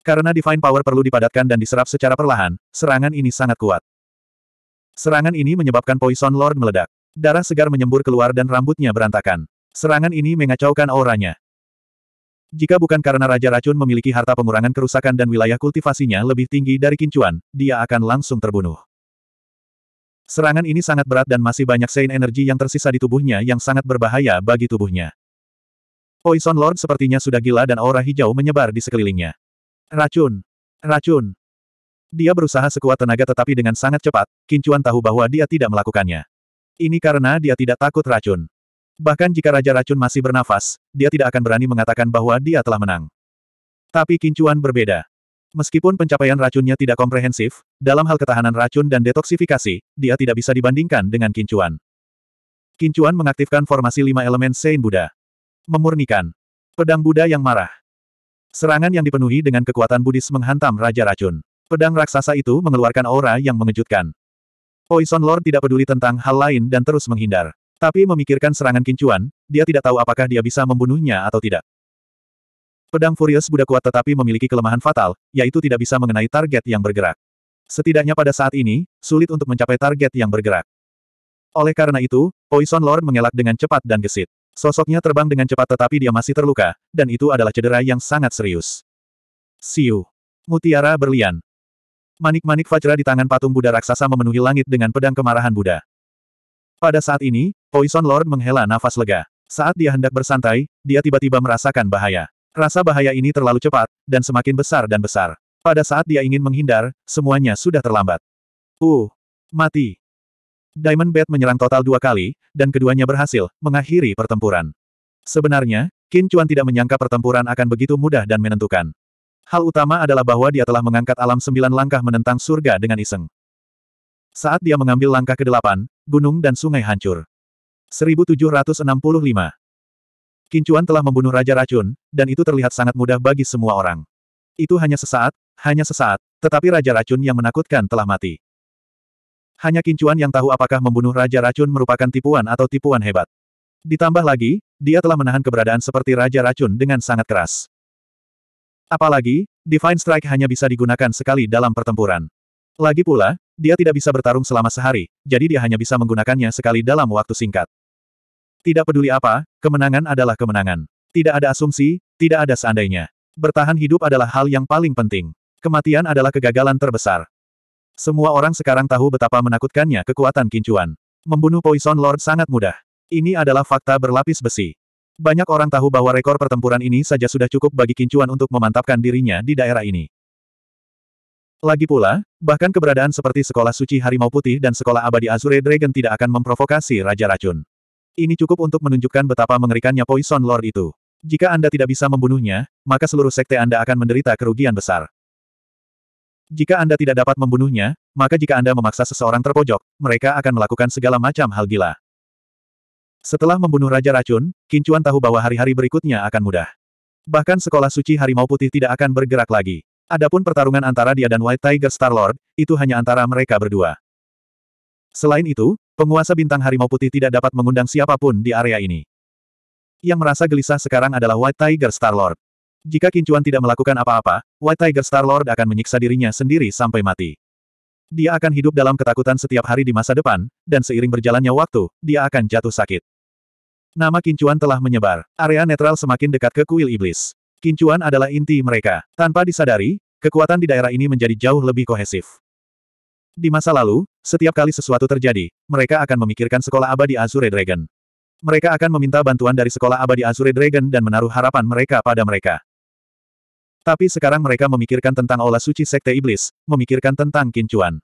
Karena Divine Power perlu dipadatkan dan diserap secara perlahan, serangan ini sangat kuat. Serangan ini menyebabkan Poison Lord meledak. Darah segar menyembur keluar dan rambutnya berantakan. Serangan ini mengacaukan auranya. Jika bukan karena Raja Racun memiliki harta pengurangan kerusakan dan wilayah kultivasinya lebih tinggi dari Kincuan, dia akan langsung terbunuh. Serangan ini sangat berat dan masih banyak sein energi yang tersisa di tubuhnya yang sangat berbahaya bagi tubuhnya. Poison Lord sepertinya sudah gila dan aura hijau menyebar di sekelilingnya. Racun! Racun! Dia berusaha sekuat tenaga tetapi dengan sangat cepat, Kincuan tahu bahwa dia tidak melakukannya. Ini karena dia tidak takut racun. Bahkan jika Raja Racun masih bernafas, dia tidak akan berani mengatakan bahwa dia telah menang. Tapi Kincuan berbeda. Meskipun pencapaian racunnya tidak komprehensif, dalam hal ketahanan racun dan detoksifikasi, dia tidak bisa dibandingkan dengan Kincuan. Kincuan mengaktifkan formasi lima elemen Sein Buddha. Memurnikan. Pedang Buddha yang marah. Serangan yang dipenuhi dengan kekuatan Buddhis menghantam Raja Racun. Pedang raksasa itu mengeluarkan aura yang mengejutkan. Poison Lord tidak peduli tentang hal lain dan terus menghindar. Tapi memikirkan serangan kincuan, dia tidak tahu apakah dia bisa membunuhnya atau tidak. Pedang Furious Buddha kuat tetapi memiliki kelemahan fatal, yaitu tidak bisa mengenai target yang bergerak. Setidaknya pada saat ini, sulit untuk mencapai target yang bergerak. Oleh karena itu, Poison Lord mengelak dengan cepat dan gesit. Sosoknya terbang dengan cepat tetapi dia masih terluka, dan itu adalah cedera yang sangat serius. Siu. Mutiara berlian. Manik-manik Vajra di tangan patung Buddha raksasa memenuhi langit dengan pedang kemarahan Buddha. Pada saat ini, Poison Lord menghela nafas lega. Saat dia hendak bersantai, dia tiba-tiba merasakan bahaya. Rasa bahaya ini terlalu cepat, dan semakin besar dan besar. Pada saat dia ingin menghindar, semuanya sudah terlambat. Uh, mati. Diamond Bat menyerang total dua kali, dan keduanya berhasil, mengakhiri pertempuran. Sebenarnya, Qin Chuan tidak menyangka pertempuran akan begitu mudah dan menentukan. Hal utama adalah bahwa dia telah mengangkat alam sembilan langkah menentang surga dengan iseng. Saat dia mengambil langkah ke-8, gunung dan sungai hancur. 1765. Kincuan telah membunuh Raja Racun, dan itu terlihat sangat mudah bagi semua orang. Itu hanya sesaat, hanya sesaat, tetapi Raja Racun yang menakutkan telah mati. Hanya Kincuan yang tahu apakah membunuh Raja Racun merupakan tipuan atau tipuan hebat. Ditambah lagi, dia telah menahan keberadaan seperti Raja Racun dengan sangat keras. Apalagi, Divine Strike hanya bisa digunakan sekali dalam pertempuran. Lagi pula, dia tidak bisa bertarung selama sehari, jadi dia hanya bisa menggunakannya sekali dalam waktu singkat. Tidak peduli apa, kemenangan adalah kemenangan. Tidak ada asumsi, tidak ada seandainya. Bertahan hidup adalah hal yang paling penting. Kematian adalah kegagalan terbesar. Semua orang sekarang tahu betapa menakutkannya kekuatan kincuan. Membunuh Poison Lord sangat mudah. Ini adalah fakta berlapis besi. Banyak orang tahu bahwa rekor pertempuran ini saja sudah cukup bagi Kincuan untuk memantapkan dirinya di daerah ini. Lagi pula, bahkan keberadaan seperti Sekolah Suci Harimau Putih dan Sekolah Abadi Azure Dragon tidak akan memprovokasi Raja Racun. Ini cukup untuk menunjukkan betapa mengerikannya Poison Lord itu. Jika Anda tidak bisa membunuhnya, maka seluruh sekte Anda akan menderita kerugian besar. Jika Anda tidak dapat membunuhnya, maka jika Anda memaksa seseorang terpojok, mereka akan melakukan segala macam hal gila. Setelah membunuh Raja Racun, Kincuan tahu bahwa hari-hari berikutnya akan mudah. Bahkan sekolah suci Harimau Putih tidak akan bergerak lagi. Adapun pertarungan antara dia dan White Tiger Star Lord, itu hanya antara mereka berdua. Selain itu, penguasa bintang Harimau Putih tidak dapat mengundang siapa pun di area ini. Yang merasa gelisah sekarang adalah White Tiger Star Lord. Jika Kincuan tidak melakukan apa-apa, White Tiger Star Lord akan menyiksa dirinya sendiri sampai mati. Dia akan hidup dalam ketakutan setiap hari di masa depan, dan seiring berjalannya waktu, dia akan jatuh sakit. Nama Kincuan telah menyebar. Area netral semakin dekat ke kuil iblis. Kincuan adalah inti mereka. Tanpa disadari, kekuatan di daerah ini menjadi jauh lebih kohesif. Di masa lalu, setiap kali sesuatu terjadi, mereka akan memikirkan sekolah abadi Azure Dragon. Mereka akan meminta bantuan dari sekolah abadi Azure Dragon dan menaruh harapan mereka pada mereka. Tapi sekarang mereka memikirkan tentang Aula Suci Sekte Iblis, memikirkan tentang Kincuan.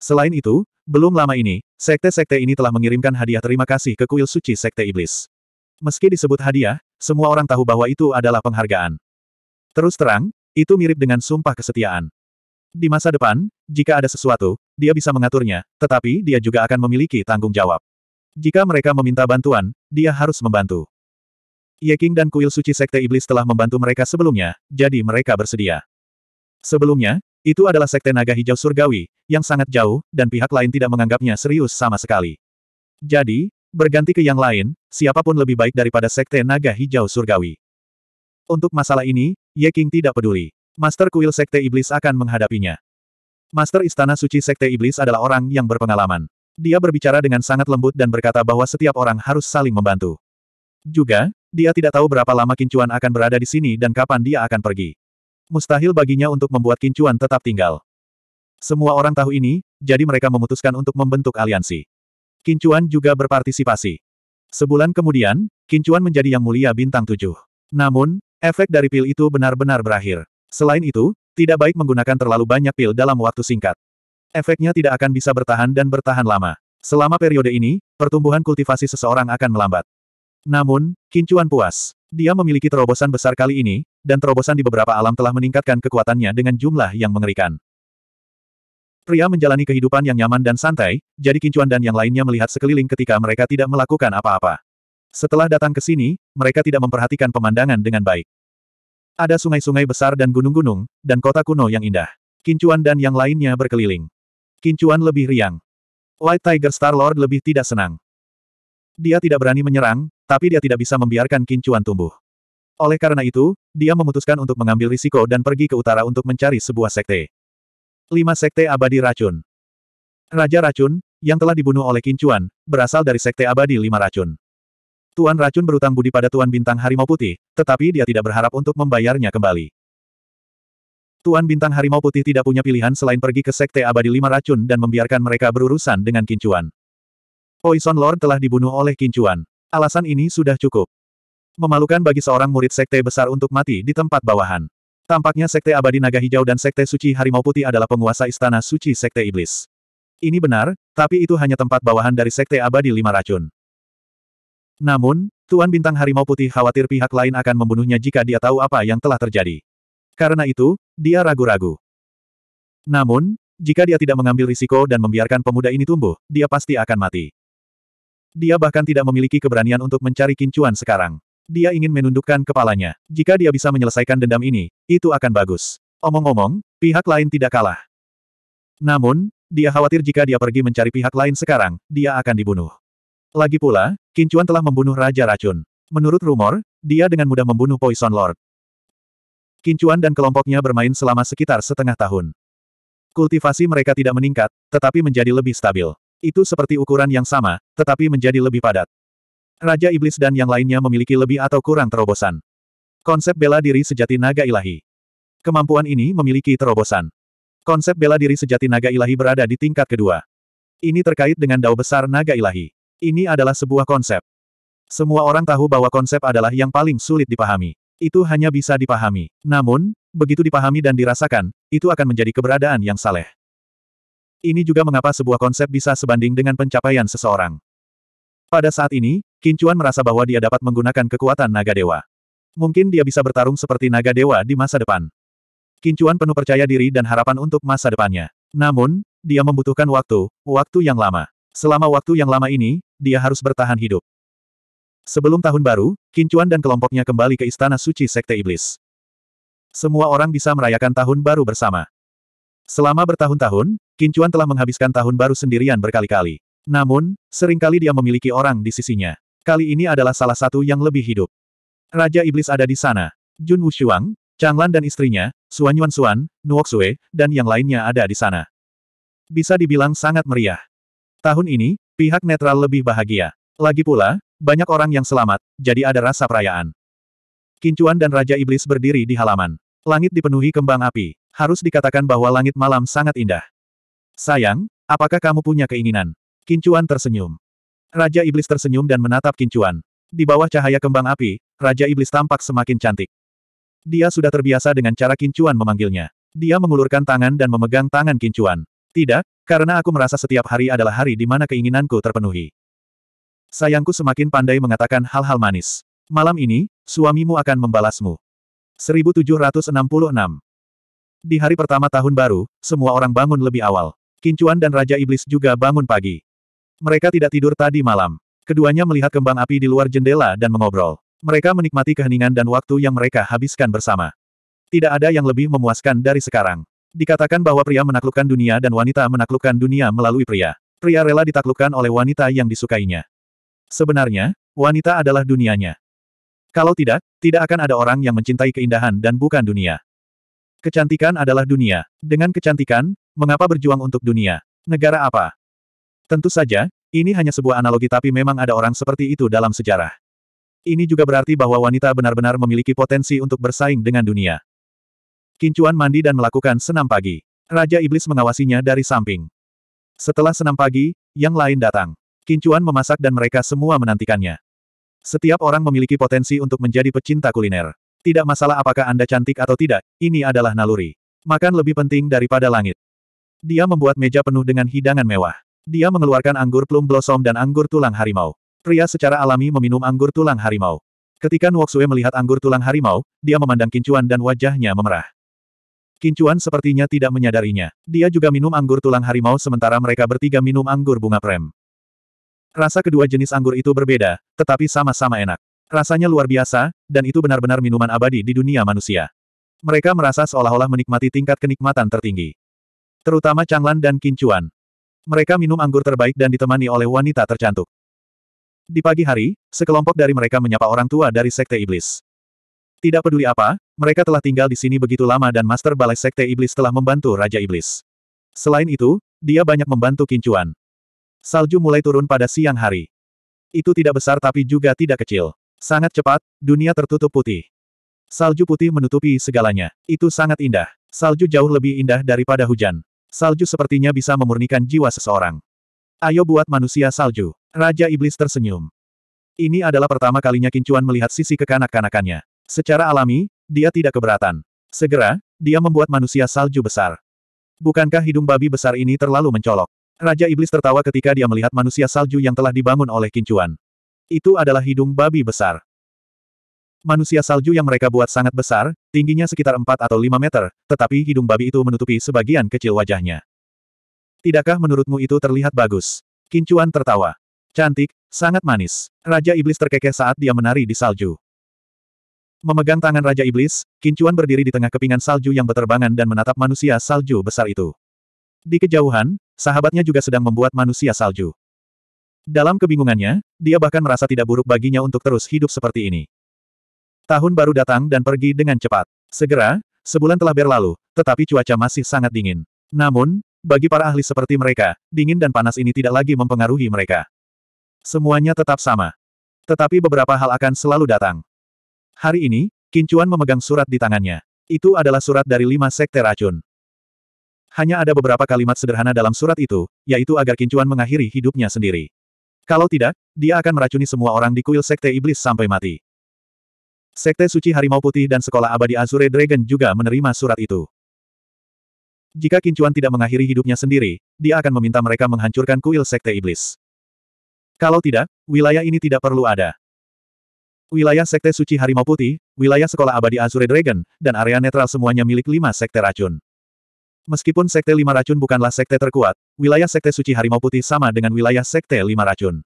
Selain itu, belum lama ini, sekte-sekte ini telah mengirimkan hadiah terima kasih ke kuil suci Sekte Iblis. Meski disebut hadiah, semua orang tahu bahwa itu adalah penghargaan. Terus terang, itu mirip dengan sumpah kesetiaan. Di masa depan, jika ada sesuatu, dia bisa mengaturnya, tetapi dia juga akan memiliki tanggung jawab. Jika mereka meminta bantuan, dia harus membantu. Yeking dan kuil suci Sekte Iblis telah membantu mereka sebelumnya, jadi mereka bersedia. Sebelumnya, itu adalah Sekte Naga Hijau Surgawi, yang sangat jauh, dan pihak lain tidak menganggapnya serius sama sekali. Jadi, berganti ke yang lain, siapa pun lebih baik daripada Sekte Naga Hijau Surgawi. Untuk masalah ini, Ye King tidak peduli. Master Kuil Sekte Iblis akan menghadapinya. Master Istana Suci Sekte Iblis adalah orang yang berpengalaman. Dia berbicara dengan sangat lembut dan berkata bahwa setiap orang harus saling membantu. Juga, dia tidak tahu berapa lama Kincuan akan berada di sini dan kapan dia akan pergi. Mustahil baginya untuk membuat Kincuan tetap tinggal. Semua orang tahu ini, jadi mereka memutuskan untuk membentuk aliansi. Kincuan juga berpartisipasi. Sebulan kemudian, Kincuan menjadi yang mulia bintang tujuh. Namun, efek dari pil itu benar-benar berakhir. Selain itu, tidak baik menggunakan terlalu banyak pil dalam waktu singkat. Efeknya tidak akan bisa bertahan dan bertahan lama. Selama periode ini, pertumbuhan kultivasi seseorang akan melambat. Namun, Kincuan puas. Dia memiliki terobosan besar kali ini, dan terobosan di beberapa alam telah meningkatkan kekuatannya dengan jumlah yang mengerikan. Pria menjalani kehidupan yang nyaman dan santai, jadi Kincuan dan yang lainnya melihat sekeliling ketika mereka tidak melakukan apa-apa. Setelah datang ke sini, mereka tidak memperhatikan pemandangan dengan baik. Ada sungai-sungai besar dan gunung-gunung, dan kota kuno yang indah. Kincuan dan yang lainnya berkeliling. Kincuan lebih riang. White Tiger Star Lord lebih tidak senang. Dia tidak berani menyerang, tapi dia tidak bisa membiarkan kincuan tumbuh. Oleh karena itu, dia memutuskan untuk mengambil risiko dan pergi ke utara untuk mencari sebuah sekte. Lima sekte abadi racun. Raja racun, yang telah dibunuh oleh Kincuan, berasal dari sekte abadi lima racun. Tuan racun berutang budi pada Tuan bintang harimau putih, tetapi dia tidak berharap untuk membayarnya kembali. Tuan bintang harimau putih tidak punya pilihan selain pergi ke sekte abadi lima racun dan membiarkan mereka berurusan dengan Kincuan. Poison Lord telah dibunuh oleh Kincuan. Alasan ini sudah cukup. Memalukan bagi seorang murid sekte besar untuk mati di tempat bawahan. Tampaknya Sekte Abadi Naga Hijau dan Sekte Suci Harimau Putih adalah penguasa Istana Suci Sekte Iblis. Ini benar, tapi itu hanya tempat bawahan dari Sekte Abadi Lima Racun. Namun, Tuan Bintang Harimau Putih khawatir pihak lain akan membunuhnya jika dia tahu apa yang telah terjadi. Karena itu, dia ragu-ragu. Namun, jika dia tidak mengambil risiko dan membiarkan pemuda ini tumbuh, dia pasti akan mati. Dia bahkan tidak memiliki keberanian untuk mencari kincuan sekarang. Dia ingin menundukkan kepalanya. Jika dia bisa menyelesaikan dendam ini, itu akan bagus. Omong-omong, pihak lain tidak kalah. Namun, dia khawatir jika dia pergi mencari pihak lain sekarang, dia akan dibunuh. Lagi pula, Qin Chuan telah membunuh Raja Racun. Menurut rumor, dia dengan mudah membunuh Poison Lord. Qin Chuan dan kelompoknya bermain selama sekitar setengah tahun. Kultivasi mereka tidak meningkat, tetapi menjadi lebih stabil. Itu seperti ukuran yang sama, tetapi menjadi lebih padat. Raja Iblis dan yang lainnya memiliki lebih atau kurang terobosan. Konsep bela diri sejati naga ilahi. Kemampuan ini memiliki terobosan. Konsep bela diri sejati naga ilahi berada di tingkat kedua. Ini terkait dengan dao besar naga ilahi. Ini adalah sebuah konsep. Semua orang tahu bahwa konsep adalah yang paling sulit dipahami. Itu hanya bisa dipahami. Namun, begitu dipahami dan dirasakan, itu akan menjadi keberadaan yang saleh. Ini juga mengapa sebuah konsep bisa sebanding dengan pencapaian seseorang. Pada saat ini, Qin Chuan merasa bahwa dia dapat menggunakan kekuatan naga dewa. Mungkin dia bisa bertarung seperti naga dewa di masa depan. Qin Chuan penuh percaya diri dan harapan untuk masa depannya. Namun, dia membutuhkan waktu, waktu yang lama. Selama waktu yang lama ini, dia harus bertahan hidup. Sebelum tahun baru, Qin Chuan dan kelompoknya kembali ke Istana Suci Sekte Iblis. Semua orang bisa merayakan tahun baru bersama. Selama bertahun-tahun, Qin Chuan telah menghabiskan tahun baru sendirian berkali-kali. Namun, sering kali dia memiliki orang di sisinya. Kali ini adalah salah satu yang lebih hidup. Raja Iblis ada di sana. Jun Wushuang, Changlan dan istrinya, Suan Yuan Suan, Nuoxue, dan yang lainnya ada di sana. Bisa dibilang sangat meriah. Tahun ini, pihak netral lebih bahagia. Lagi pula, banyak orang yang selamat, jadi ada rasa perayaan. Kincuan dan Raja Iblis berdiri di halaman. Langit dipenuhi kembang api. Harus dikatakan bahwa langit malam sangat indah. Sayang, apakah kamu punya keinginan? Kincuan tersenyum. Raja Iblis tersenyum dan menatap Kincuan. Di bawah cahaya kembang api, Raja Iblis tampak semakin cantik. Dia sudah terbiasa dengan cara Kincuan memanggilnya. Dia mengulurkan tangan dan memegang tangan Kincuan. Tidak, karena aku merasa setiap hari adalah hari di mana keinginanku terpenuhi. Sayangku semakin pandai mengatakan hal-hal manis. Malam ini, suamimu akan membalasmu. 1766 Di hari pertama tahun baru, semua orang bangun lebih awal. Kincuan dan Raja Iblis juga bangun pagi. Mereka tidak tidur tadi malam. Keduanya melihat kembang api di luar jendela dan mengobrol. Mereka menikmati keheningan dan waktu yang mereka habiskan bersama. Tidak ada yang lebih memuaskan dari sekarang. Dikatakan bahwa pria menaklukkan dunia dan wanita menaklukkan dunia melalui pria. Pria rela ditaklukkan oleh wanita yang disukainya. Sebenarnya, wanita adalah dunianya. Kalau tidak, tidak akan ada orang yang mencintai keindahan dan bukan dunia. Kecantikan adalah dunia. Dengan kecantikan, mengapa berjuang untuk dunia? Negara apa? Tentu saja, ini hanya sebuah analogi tapi memang ada orang seperti itu dalam sejarah. Ini juga berarti bahwa wanita benar-benar memiliki potensi untuk bersaing dengan dunia. Kincuan mandi dan melakukan senam pagi. Raja Iblis mengawasinya dari samping. Setelah senam pagi, yang lain datang. Kincuan memasak dan mereka semua menantikannya. Setiap orang memiliki potensi untuk menjadi pecinta kuliner. Tidak masalah apakah Anda cantik atau tidak, ini adalah naluri. Makan lebih penting daripada langit. Dia membuat meja penuh dengan hidangan mewah. Dia mengeluarkan anggur plum blossom dan anggur tulang harimau. Pria secara alami meminum anggur tulang harimau. Ketika Nuoxue melihat anggur tulang harimau, dia memandang Kincuan dan wajahnya memerah. Kincuan sepertinya tidak menyadarinya. Dia juga minum anggur tulang harimau sementara mereka bertiga minum anggur bunga prem. Rasa kedua jenis anggur itu berbeda, tetapi sama-sama enak. Rasanya luar biasa, dan itu benar-benar minuman abadi di dunia manusia. Mereka merasa seolah-olah menikmati tingkat kenikmatan tertinggi. Terutama Changlan dan Kincuan. Mereka minum anggur terbaik dan ditemani oleh wanita tercantik. Di pagi hari, sekelompok dari mereka menyapa orang tua dari Sekte Iblis. Tidak peduli apa, mereka telah tinggal di sini begitu lama dan Master Balai Sekte Iblis telah membantu Raja Iblis. Selain itu, dia banyak membantu Kincuan. Salju mulai turun pada siang hari. Itu tidak besar tapi juga tidak kecil. Sangat cepat, dunia tertutup putih. Salju putih menutupi segalanya. Itu sangat indah. Salju jauh lebih indah daripada hujan. Salju sepertinya bisa memurnikan jiwa seseorang. Ayo buat manusia salju. Raja Iblis tersenyum. Ini adalah pertama kalinya Kincuan melihat sisi kekanak-kanakannya. Secara alami, dia tidak keberatan. Segera, dia membuat manusia salju besar. Bukankah hidung babi besar ini terlalu mencolok? Raja Iblis tertawa ketika dia melihat manusia salju yang telah dibangun oleh Kincuan. Itu adalah hidung babi besar. Manusia salju yang mereka buat sangat besar, tingginya sekitar 4 atau 5 meter, tetapi hidung babi itu menutupi sebagian kecil wajahnya. Tidakkah menurutmu itu terlihat bagus? Kincuan tertawa. Cantik, sangat manis. Raja Iblis terkekeh saat dia menari di salju. Memegang tangan Raja Iblis, Kincuan berdiri di tengah kepingan salju yang berterbangan dan menatap manusia salju besar itu. Di kejauhan, sahabatnya juga sedang membuat manusia salju. Dalam kebingungannya, dia bahkan merasa tidak buruk baginya untuk terus hidup seperti ini. Tahun baru datang dan pergi dengan cepat. Segera, sebulan telah berlalu, tetapi cuaca masih sangat dingin. Namun, bagi para ahli seperti mereka, dingin dan panas ini tidak lagi mempengaruhi mereka. Semuanya tetap sama. Tetapi beberapa hal akan selalu datang. Hari ini, Kincuan memegang surat di tangannya. Itu adalah surat dari lima sekte racun. Hanya ada beberapa kalimat sederhana dalam surat itu, yaitu agar Kincuan mengakhiri hidupnya sendiri. Kalau tidak, dia akan meracuni semua orang di kuil sekte iblis sampai mati. Sekte Suci Harimau Putih dan Sekolah Abadi Azure Dragon juga menerima surat itu. Jika Kincuan tidak mengakhiri hidupnya sendiri, dia akan meminta mereka menghancurkan kuil sekte iblis. Kalau tidak, wilayah ini tidak perlu ada. Wilayah Sekte Suci Harimau Putih, wilayah Sekolah Abadi Azure Dragon, dan area netral semuanya milik lima sekte racun. Meskipun Sekte Lima Racun bukanlah sekte terkuat, wilayah Sekte Suci Harimau Putih sama dengan wilayah Sekte Lima Racun.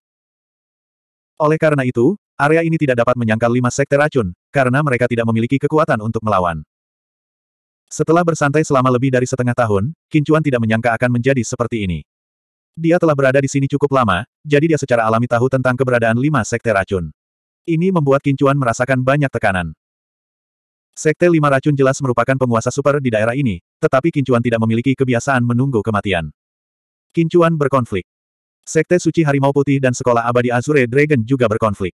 Oleh karena itu, area ini tidak dapat menyangkal lima sekte racun, karena mereka tidak memiliki kekuatan untuk melawan. Setelah bersantai selama lebih dari setengah tahun, Kincuan tidak menyangka akan menjadi seperti ini. Dia telah berada di sini cukup lama, jadi dia secara alami tahu tentang keberadaan lima sekte racun. Ini membuat Kincuan merasakan banyak tekanan. Sekte Lima Racun jelas merupakan penguasa super di daerah ini, tetapi Kincuan tidak memiliki kebiasaan menunggu kematian. Kincuan berkonflik. Sekte Suci Harimau Putih dan Sekolah Abadi Azure Dragon juga berkonflik.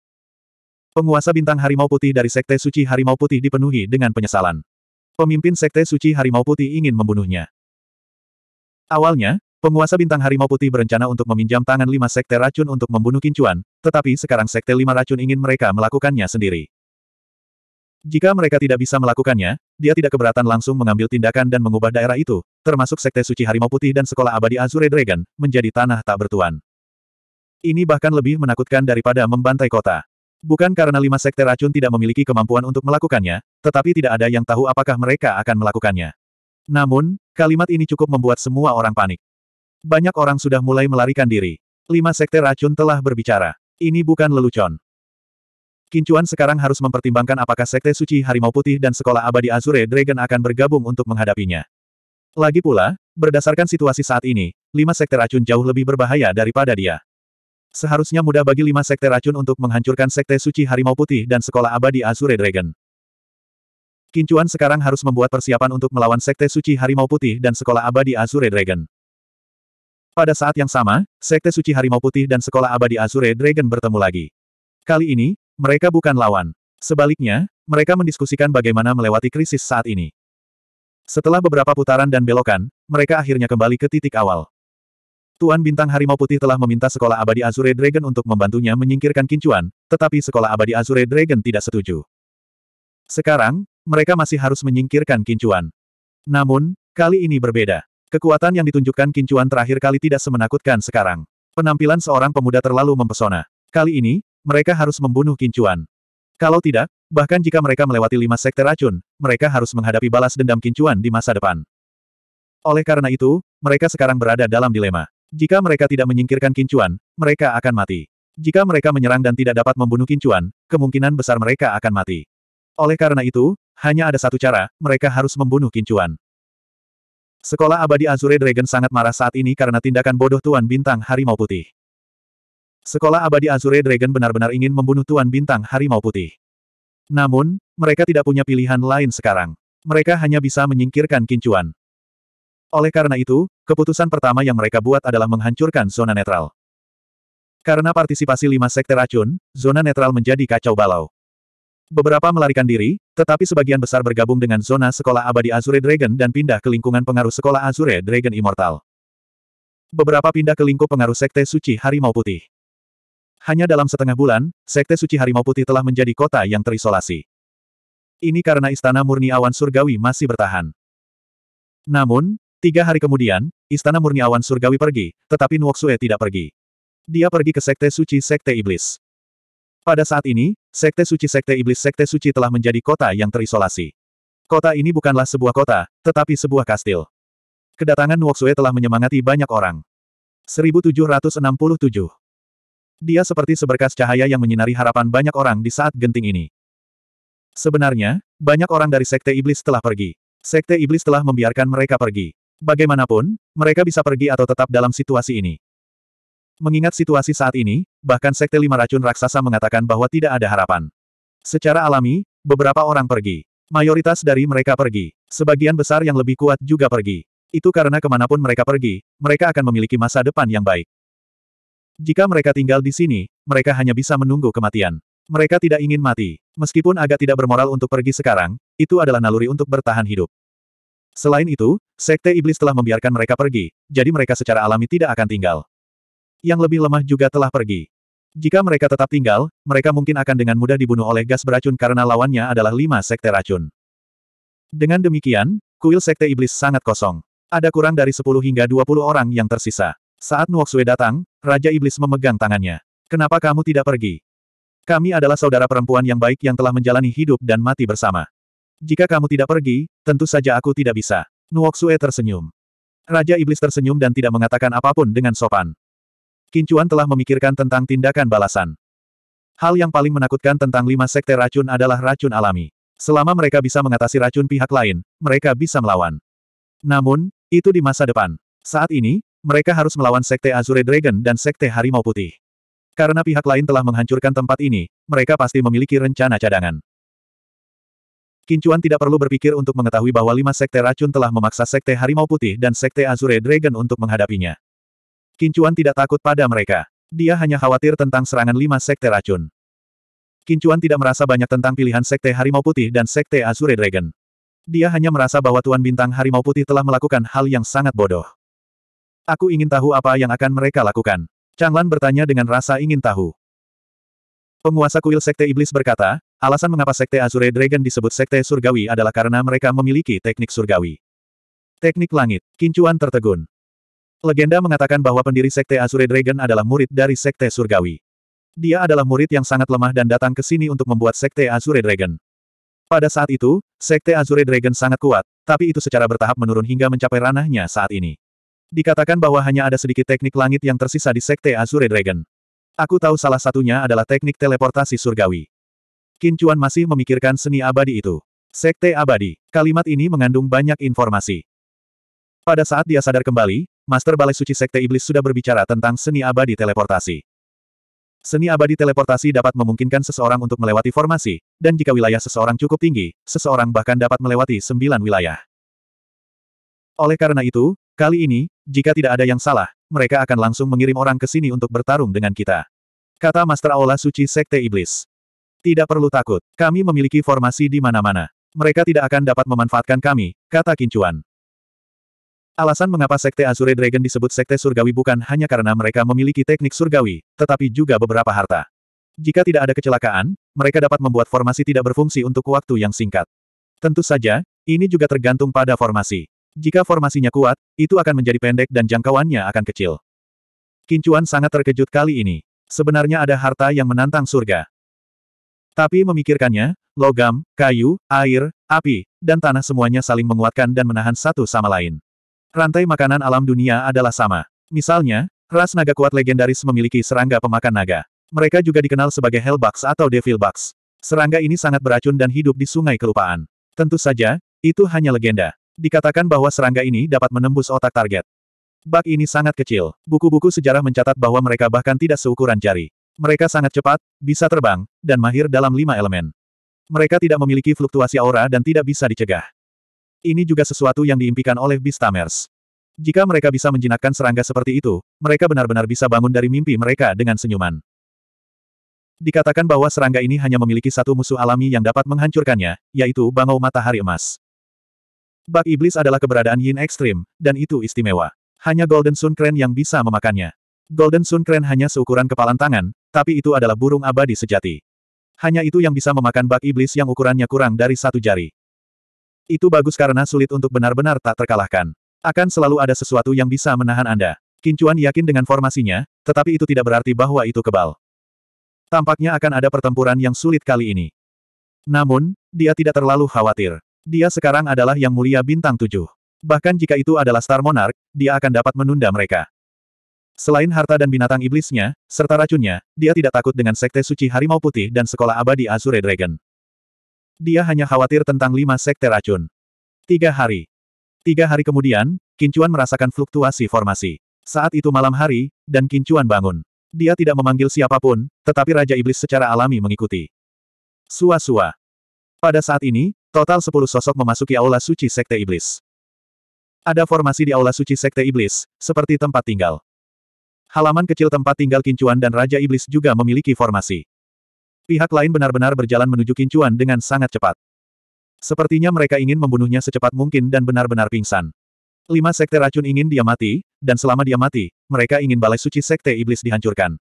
Penguasa bintang Harimau Putih dari Sekte Suci Harimau Putih dipenuhi dengan penyesalan. Pemimpin Sekte Suci Harimau Putih ingin membunuhnya. Awalnya, Penguasa bintang harimau putih berencana untuk meminjam tangan lima sekte racun untuk membunuh Kincuan, tetapi sekarang sekte lima racun ingin mereka melakukannya sendiri. Jika mereka tidak bisa melakukannya, dia tidak keberatan langsung mengambil tindakan dan mengubah daerah itu, termasuk sekte suci harimau putih dan sekolah abadi Azure Dragon, menjadi tanah tak bertuan. Ini bahkan lebih menakutkan daripada membantai kota. Bukan karena lima sekte racun tidak memiliki kemampuan untuk melakukannya, tetapi tidak ada yang tahu apakah mereka akan melakukannya. Namun, kalimat ini cukup membuat semua orang panik. Banyak orang sudah mulai melarikan diri. Lima sekte racun telah berbicara. Ini bukan lelucon. Kincuan sekarang harus mempertimbangkan apakah Sekte Suci Harimau Putih dan Sekolah Abadi Azure Dragon akan bergabung untuk menghadapinya. Lagi pula, berdasarkan situasi saat ini, lima sekte racun jauh lebih berbahaya daripada dia. Seharusnya mudah bagi lima sekte racun untuk menghancurkan Sekte Suci Harimau Putih dan Sekolah Abadi Azure Dragon. Kincuan sekarang harus membuat persiapan untuk melawan Sekte Suci Harimau Putih dan Sekolah Abadi Azure Dragon. Pada saat yang sama, Sekte Suci Harimau Putih dan Sekolah Abadi Azure Dragon bertemu lagi. Kali ini, mereka bukan lawan. Sebaliknya, mereka mendiskusikan bagaimana melewati krisis saat ini. Setelah beberapa putaran dan belokan, mereka akhirnya kembali ke titik awal. Tuan Bintang Harimau Putih telah meminta Sekolah Abadi Azure Dragon untuk membantunya menyingkirkan Kincuan, tetapi Sekolah Abadi Azure Dragon tidak setuju. Sekarang, mereka masih harus menyingkirkan Kincuan. Namun, kali ini berbeda. Kekuatan yang ditunjukkan Kincuan terakhir kali tidak semenakutkan sekarang. Penampilan seorang pemuda terlalu mempesona. Kali ini, mereka harus membunuh Kincuan. Kalau tidak, bahkan jika mereka melewati lima sekte racun, mereka harus menghadapi balas dendam Kincuan di masa depan. Oleh karena itu, mereka sekarang berada dalam dilema. Jika mereka tidak menyingkirkan Kincuan, mereka akan mati. Jika mereka menyerang dan tidak dapat membunuh Kincuan, kemungkinan besar mereka akan mati. Oleh karena itu, hanya ada satu cara, mereka harus membunuh Kincuan. Sekolah abadi Azure Dragon sangat marah saat ini karena tindakan bodoh Tuan Bintang Harimau Putih. Sekolah abadi Azure Dragon benar-benar ingin membunuh Tuan Bintang Harimau Putih. Namun, mereka tidak punya pilihan lain sekarang. Mereka hanya bisa menyingkirkan Kincuan. Oleh karena itu, keputusan pertama yang mereka buat adalah menghancurkan zona netral. Karena partisipasi lima sekte racun, zona netral menjadi kacau balau. Beberapa melarikan diri, tetapi sebagian besar bergabung dengan zona sekolah abadi Azure Dragon dan pindah ke lingkungan pengaruh sekolah Azure Dragon Immortal. Beberapa pindah ke lingkup pengaruh Sekte Suci Harimau Putih. Hanya dalam setengah bulan, Sekte Suci Harimau Putih telah menjadi kota yang terisolasi. Ini karena Istana Murni Awan Surgawi masih bertahan. Namun, tiga hari kemudian, Istana Murni Awan Surgawi pergi, tetapi Nuoksue tidak pergi. Dia pergi ke Sekte Suci Sekte Iblis. Pada saat ini, Sekte Suci Sekte Iblis Sekte Suci telah menjadi kota yang terisolasi. Kota ini bukanlah sebuah kota, tetapi sebuah kastil. Kedatangan Nuoksue telah menyemangati banyak orang. 1767 Dia seperti seberkas cahaya yang menyinari harapan banyak orang di saat genting ini. Sebenarnya, banyak orang dari Sekte Iblis telah pergi. Sekte Iblis telah membiarkan mereka pergi. Bagaimanapun, mereka bisa pergi atau tetap dalam situasi ini. Mengingat situasi saat ini, bahkan Sekte Lima Racun Raksasa mengatakan bahwa tidak ada harapan. Secara alami, beberapa orang pergi. Mayoritas dari mereka pergi. Sebagian besar yang lebih kuat juga pergi. Itu karena ke mana pun mereka pergi, mereka akan memiliki masa depan yang baik. Jika mereka tinggal di sini, mereka hanya bisa menunggu kematian. Mereka tidak ingin mati. Meskipun agak tidak bermoral untuk pergi sekarang, itu adalah naluri untuk bertahan hidup. Selain itu, Sekte Iblis telah membiarkan mereka pergi, jadi mereka secara alami tidak akan tinggal. Yang lebih lemah juga telah pergi. Jika mereka tetap tinggal, mereka mungkin akan dengan mudah dibunuh oleh gas beracun karena lawannya adalah lima sekte racun. Dengan demikian, kuil sekte iblis sangat kosong. Ada kurang dari 10 hingga 20 orang yang tersisa. Saat Nuoksue datang, Raja Iblis memegang tangannya. Kenapa kamu tidak pergi? Kami adalah saudara perempuan yang baik yang telah menjalani hidup dan mati bersama. Jika kamu tidak pergi, tentu saja aku tidak bisa. Nuoksue tersenyum. Raja Iblis tersenyum dan tidak mengatakan apa pun dengan sopan. Kincuan telah memikirkan tentang tindakan balasan. Hal yang paling menakutkan tentang lima sekte racun adalah racun alami. Selama mereka bisa mengatasi racun pihak lain, mereka bisa melawan. Namun, itu di masa depan. Saat ini, mereka harus melawan sekte Azure Dragon dan sekte Harimau Putih. Karena pihak lain telah menghancurkan tempat ini, mereka pasti memiliki rencana cadangan. Kincuan tidak perlu berpikir untuk mengetahui bahwa lima sekte racun telah memaksa sekte Harimau Putih dan sekte Azure Dragon untuk menghadapinya. Kincuan tidak takut pada mereka. Dia hanya khawatir tentang serangan lima sekte racun. Kincuan tidak merasa banyak tentang pilihan sekte Harimau Putih dan sekte Azure Dragon. Dia hanya merasa bahwa Tuan Bintang Harimau Putih telah melakukan hal yang sangat bodoh. Aku ingin tahu apa yang akan mereka lakukan. Changlan bertanya dengan rasa ingin tahu. Penguasa kuil Sekte Iblis berkata, alasan mengapa Sekte Azure Dragon disebut Sekte Surgawi adalah karena mereka memiliki teknik surgawi. Teknik langit, Kincuan tertegun. Legenda mengatakan bahwa pendiri Sekte Azure Dragon adalah murid dari Sekte Surgawi. Dia adalah murid yang sangat lemah dan datang ke sini untuk membuat Sekte Azure Dragon. Pada saat itu, Sekte Azure Dragon sangat kuat, tapi itu secara bertahap menurun hingga mencapai ranahnya saat ini. Dikatakan bahwa hanya ada sedikit teknik langit yang tersisa di Sekte Azure Dragon. Aku tahu salah satunya adalah teknik teleportasi surgawi. Qin Chuan masih memikirkan seni abadi itu. Sekte abadi. Kalimat ini mengandung banyak informasi. Pada saat dia sadar kembali, Master Balai Suci Sekte Iblis sudah berbicara tentang seni abadi teleportasi. Seni abadi teleportasi dapat memungkinkan seseorang untuk melewati formasi, dan jika wilayah seseorang cukup tinggi, seseorang bahkan dapat melewati sembilan wilayah. Oleh karena itu, kali ini, jika tidak ada yang salah, mereka akan langsung mengirim orang ke sini untuk bertarung dengan kita. Kata Master Aula Suci Sekte Iblis. Tidak perlu takut, kami memiliki formasi di mana-mana. Mereka tidak akan dapat memanfaatkan kami, kata Kincuan. Alasan mengapa Sekte Azure Dragon disebut Sekte Surgawi bukan hanya karena mereka memiliki teknik surgawi, tetapi juga beberapa harta. Jika tidak ada kecelakaan, mereka dapat membuat formasi tidak berfungsi untuk waktu yang singkat. Tentu saja, ini juga tergantung pada formasi. Jika formasinya kuat, itu akan menjadi pendek dan jangkauannya akan kecil. Kincuan sangat terkejut kali ini. Sebenarnya ada harta yang menantang surga. Tapi memikirkannya, logam, kayu, air, api, dan tanah semuanya saling menguatkan dan menahan satu sama lain. Rantai makanan alam dunia adalah sama. Misalnya, ras naga kuat legendaris memiliki serangga pemakan naga. Mereka juga dikenal sebagai Hellbugs atau Devil Bugs. Serangga ini sangat beracun dan hidup di sungai kelupaan. Tentu saja, itu hanya legenda. Dikatakan bahwa serangga ini dapat menembus otak target. Bug ini sangat kecil. Buku-buku sejarah mencatat bahwa mereka bahkan tidak seukuran jari. Mereka sangat cepat, bisa terbang, dan mahir dalam lima elemen. Mereka tidak memiliki fluktuasi aura dan tidak bisa dicegah. Ini juga sesuatu yang diimpikan oleh Beastamers. Jika mereka bisa menjinakkan serangga seperti itu, mereka benar-benar bisa bangun dari mimpi mereka dengan senyuman. Dikatakan bahwa serangga ini hanya memiliki satu musuh alami yang dapat menghancurkannya, yaitu bangau matahari emas. Bak iblis adalah keberadaan yin ekstrim, dan itu istimewa. Hanya Golden Sun Crane yang bisa memakannya. Golden Sun Crane hanya seukuran kepalan tangan, tapi itu adalah burung abadi sejati. Hanya itu yang bisa memakan bak iblis yang ukurannya kurang dari satu jari. Itu bagus karena sulit untuk benar-benar tak terkalahkan. Akan selalu ada sesuatu yang bisa menahan Anda. Kincuan yakin dengan formasinya, tetapi itu tidak berarti bahwa itu kebal. Tampaknya akan ada pertempuran yang sulit kali ini. Namun, dia tidak terlalu khawatir. Dia sekarang adalah yang mulia bintang tujuh. Bahkan jika itu adalah Star Monarch, dia akan dapat menunda mereka. Selain harta dan binatang iblisnya, serta racunnya, dia tidak takut dengan Sekte Suci Harimau Putih dan Sekolah Abadi Azure Dragon. Dia hanya khawatir tentang lima sekte racun. Tiga hari. Tiga hari kemudian, Kincuan merasakan fluktuasi formasi. Saat itu malam hari, dan Kincuan bangun. Dia tidak memanggil siapa pun, tetapi Raja Iblis secara alami mengikuti. Sua-sua. Pada saat ini, total 10 sosok memasuki Aula Suci Sekte Iblis. Ada formasi di Aula Suci Sekte Iblis, seperti tempat tinggal. Halaman kecil tempat tinggal Kincuan dan Raja Iblis juga memiliki formasi. Pihak lain benar-benar berjalan menuju Kincuan dengan sangat cepat. Sepertinya mereka ingin membunuhnya secepat mungkin dan benar-benar pingsan. Lima sekte racun ingin dia mati, dan selama dia mati, mereka ingin balai suci sekte iblis dihancurkan.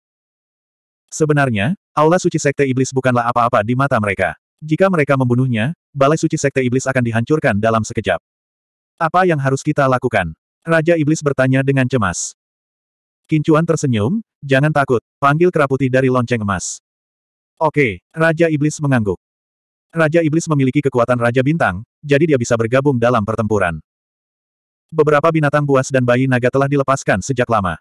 Sebenarnya, aula suci sekte iblis bukanlah apa-apa di mata mereka. Jika mereka membunuhnya, balai suci sekte iblis akan dihancurkan dalam sekejap. Apa yang harus kita lakukan? Raja Iblis bertanya dengan cemas. Kincuan tersenyum, jangan takut, panggil keraputi dari lonceng emas. Oke, Raja Iblis mengangguk. Raja Iblis memiliki kekuatan Raja Bintang, jadi dia bisa bergabung dalam pertempuran. Beberapa binatang buas dan bayi naga telah dilepaskan sejak lama.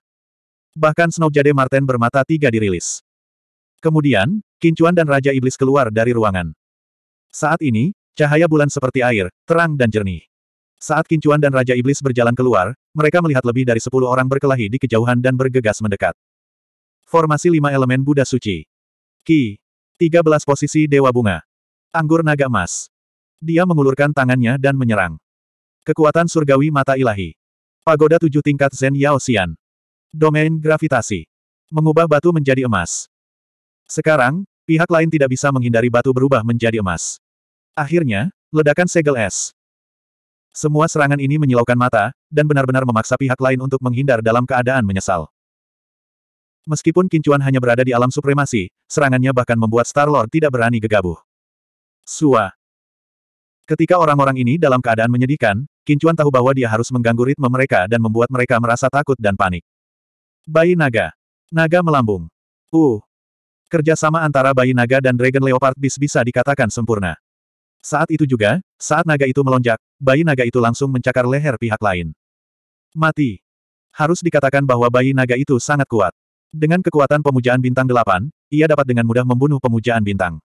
Bahkan Snow Jade Marten bermata tiga dirilis. Kemudian, Kincuan dan Raja Iblis keluar dari ruangan. Saat ini, cahaya bulan seperti air, terang dan jernih. Saat Kincuan dan Raja Iblis berjalan keluar, mereka melihat lebih dari sepuluh orang berkelahi di kejauhan dan bergegas mendekat. Formasi lima elemen Buddha Suci. Ki. tiga belas posisi Dewa Bunga. Anggur Naga Emas. Dia mengulurkan tangannya dan menyerang. Kekuatan surgawi mata ilahi. Pagoda tujuh tingkat Zen Yao Xian. Domain gravitasi. Mengubah batu menjadi emas. Sekarang, pihak lain tidak bisa menghindari batu berubah menjadi emas. Akhirnya, ledakan segel es. Semua serangan ini menyilaukan mata, dan benar-benar memaksa pihak lain untuk menghindar dalam keadaan menyesal. Meskipun Kincuan hanya berada di alam supremasi, serangannya bahkan membuat Star-Lord tidak berani gegabah. Sua. Ketika orang-orang ini dalam keadaan menyedihkan, Kincuan tahu bahwa dia harus mengganggu ritme mereka dan membuat mereka merasa takut dan panik. Bayi Naga. Naga melambung. Uh. Kerjasama antara Bayi Naga dan Dragon Leopard Beast bisa dikatakan sempurna. Saat itu juga, saat naga itu melonjak, bayi naga itu langsung mencakar leher pihak lain. Mati. Harus dikatakan bahwa bayi naga itu sangat kuat. Dengan kekuatan pemujaan bintang delapan, ia dapat dengan mudah membunuh pemujaan bintang.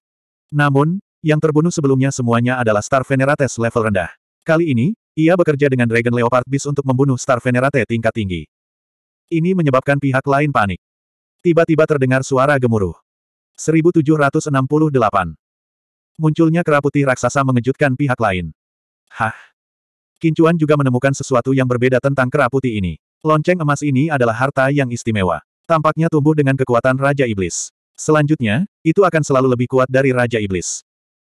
Namun, yang terbunuh sebelumnya semuanya adalah Star Venerates level rendah. Kali ini, ia bekerja dengan Dragon Leopard Beast untuk membunuh Star Venerate tingkat tinggi. Ini menyebabkan pihak lain panik. Tiba-tiba terdengar suara gemuruh. 1768. Munculnya kera putih raksasa mengejutkan pihak lain. Hah? Kincuan juga menemukan sesuatu yang berbeda tentang kera putih ini. Lonceng emas ini adalah harta yang istimewa. Tampaknya tumbuh dengan kekuatan Raja Iblis. Selanjutnya, itu akan selalu lebih kuat dari Raja Iblis.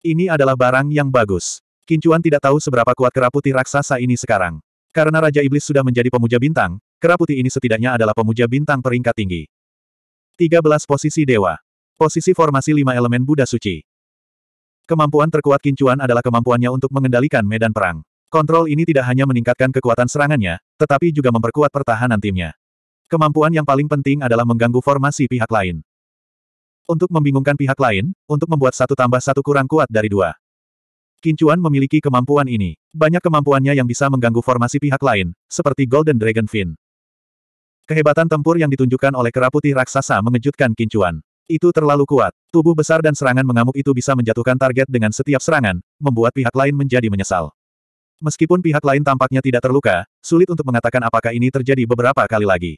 Ini adalah barang yang bagus. Kincuan tidak tahu seberapa kuat kera putih raksasa ini sekarang. Karena Raja Iblis sudah menjadi pemuja bintang, kera putih ini setidaknya adalah pemuja bintang peringkat tinggi. 13 posisi dewa. Posisi formasi lima elemen Buddha suci. Kemampuan terkuat Kincuan adalah kemampuannya untuk mengendalikan medan perang. Kontrol ini tidak hanya meningkatkan kekuatan serangannya, tetapi juga memperkuat pertahanan timnya. Kemampuan yang paling penting adalah mengganggu formasi pihak lain. Untuk membingungkan pihak lain, untuk membuat satu tambah satu kurang kuat dari dua. Kincuan memiliki kemampuan ini. Banyak kemampuannya yang bisa mengganggu formasi pihak lain, seperti Golden Dragon Fin. Kehebatan tempur yang ditunjukkan oleh kera putih raksasa mengejutkan Kincuan. Itu terlalu kuat. Tubuh besar dan serangan mengamuk itu bisa menjatuhkan target dengan setiap serangan, membuat pihak lain menjadi menyesal. Meskipun pihak lain tampaknya tidak terluka, sulit untuk mengatakan apakah ini terjadi beberapa kali lagi.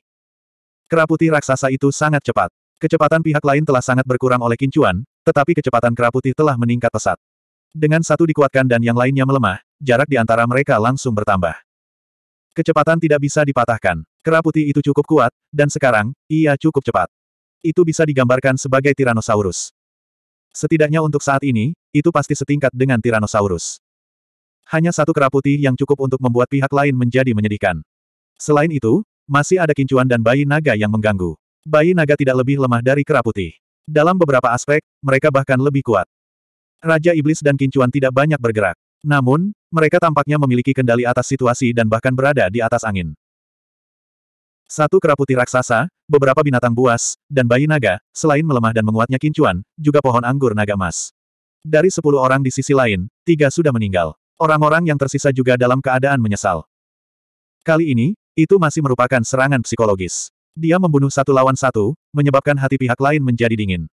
Kera putih raksasa itu sangat cepat. Kecepatan pihak lain telah sangat berkurang oleh kincuan, tetapi kecepatan kera putih telah meningkat pesat. Dengan satu dikuatkan dan yang lainnya melemah, jarak di antara mereka langsung bertambah. Kecepatan tidak bisa dipatahkan. Kera putih itu cukup kuat, dan sekarang, ia cukup cepat. Itu bisa digambarkan sebagai Tyrannosaurus. Setidaknya untuk saat ini, itu pasti setingkat dengan Tyrannosaurus. Hanya satu kera putih yang cukup untuk membuat pihak lain menjadi menyedihkan. Selain itu, masih ada kincuan dan bayi naga yang mengganggu. Bayi naga tidak lebih lemah dari kera putih. Dalam beberapa aspek, mereka bahkan lebih kuat. Raja Iblis dan Kincuan tidak banyak bergerak. Namun, mereka tampaknya memiliki kendali atas situasi dan bahkan berada di atas angin. Satu kera putih raksasa, beberapa binatang buas, dan bayi naga, selain melemah dan menguatnya Kincuan, juga pohon anggur naga emas. Dari sepuluh orang di sisi lain, tiga sudah meninggal. Orang-orang yang tersisa juga dalam keadaan menyesal. Kali ini, itu masih merupakan serangan psikologis. Dia membunuh satu lawan satu, menyebabkan hati pihak lain menjadi dingin.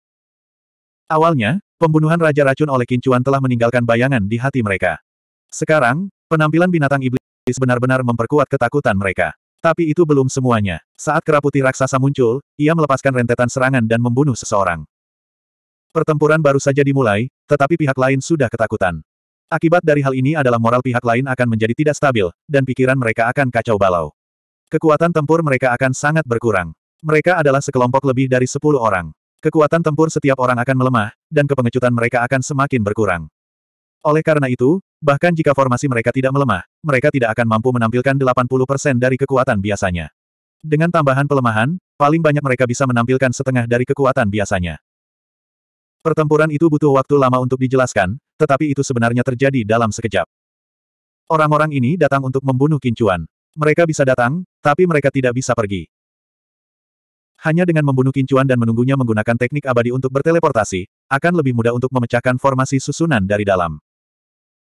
Awalnya, pembunuhan Raja Racun oleh Kincuan telah meninggalkan bayangan di hati mereka. Sekarang, penampilan binatang iblis benar-benar memperkuat ketakutan mereka. Tapi itu belum semuanya. Saat kera putih raksasa muncul, ia melepaskan rentetan serangan dan membunuh seseorang. Pertempuran baru saja dimulai, tetapi pihak lain sudah ketakutan. Akibat dari hal ini adalah moral pihak lain akan menjadi tidak stabil, dan pikiran mereka akan kacau balau. Kekuatan tempur mereka akan sangat berkurang. Mereka adalah sekelompok lebih dari sepuluh orang. Kekuatan tempur setiap orang akan melemah, dan kepengecutan mereka akan semakin berkurang. Oleh karena itu, bahkan jika formasi mereka tidak melemah, mereka tidak akan mampu menampilkan 80% dari kekuatan biasanya. Dengan tambahan pelemahan, paling banyak mereka bisa menampilkan setengah dari kekuatan biasanya. Pertempuran itu butuh waktu lama untuk dijelaskan, tetapi itu sebenarnya terjadi dalam sekejap. Orang-orang ini datang untuk membunuh Kincuan. Mereka bisa datang, tapi mereka tidak bisa pergi. Hanya dengan membunuh Kincuan dan menunggunya menggunakan teknik abadi untuk berteleportasi, akan lebih mudah untuk memecahkan formasi susunan dari dalam.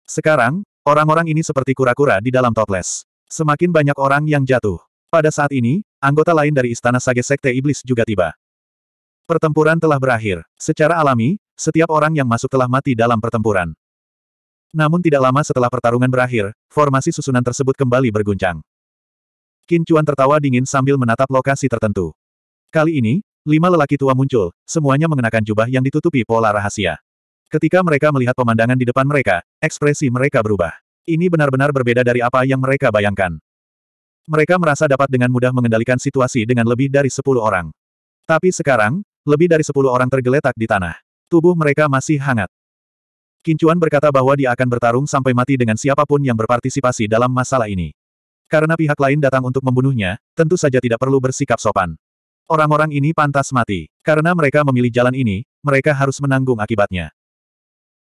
Sekarang, orang-orang ini seperti kura-kura di dalam toples. Semakin banyak orang yang jatuh. Pada saat ini, anggota lain dari Istana Sage Sekte Iblis juga tiba. Pertempuran telah berakhir. Secara alami, setiap orang yang masuk telah mati dalam pertempuran. Namun tidak lama setelah pertarungan berakhir, formasi susunan tersebut kembali berguncang. Qin Chuan tertawa dingin sambil menatap lokasi tertentu. Kali ini, lima lelaki tua muncul, semuanya mengenakan jubah yang ditutupi pola rahasia. Ketika mereka melihat pemandangan di depan mereka, ekspresi mereka berubah. Ini benar-benar berbeda dari apa yang mereka bayangkan. Mereka merasa dapat dengan mudah mengendalikan situasi dengan lebih dari sepuluh orang. Tapi sekarang, lebih dari sepuluh orang tergeletak di tanah. Tubuh mereka masih hangat. Kincuan berkata bahwa dia akan bertarung sampai mati dengan siapa pun yang berpartisipasi dalam masalah ini. Karena pihak lain datang untuk membunuhnya, tentu saja tidak perlu bersikap sopan. Orang-orang ini pantas mati. Karena mereka memilih jalan ini, mereka harus menanggung akibatnya.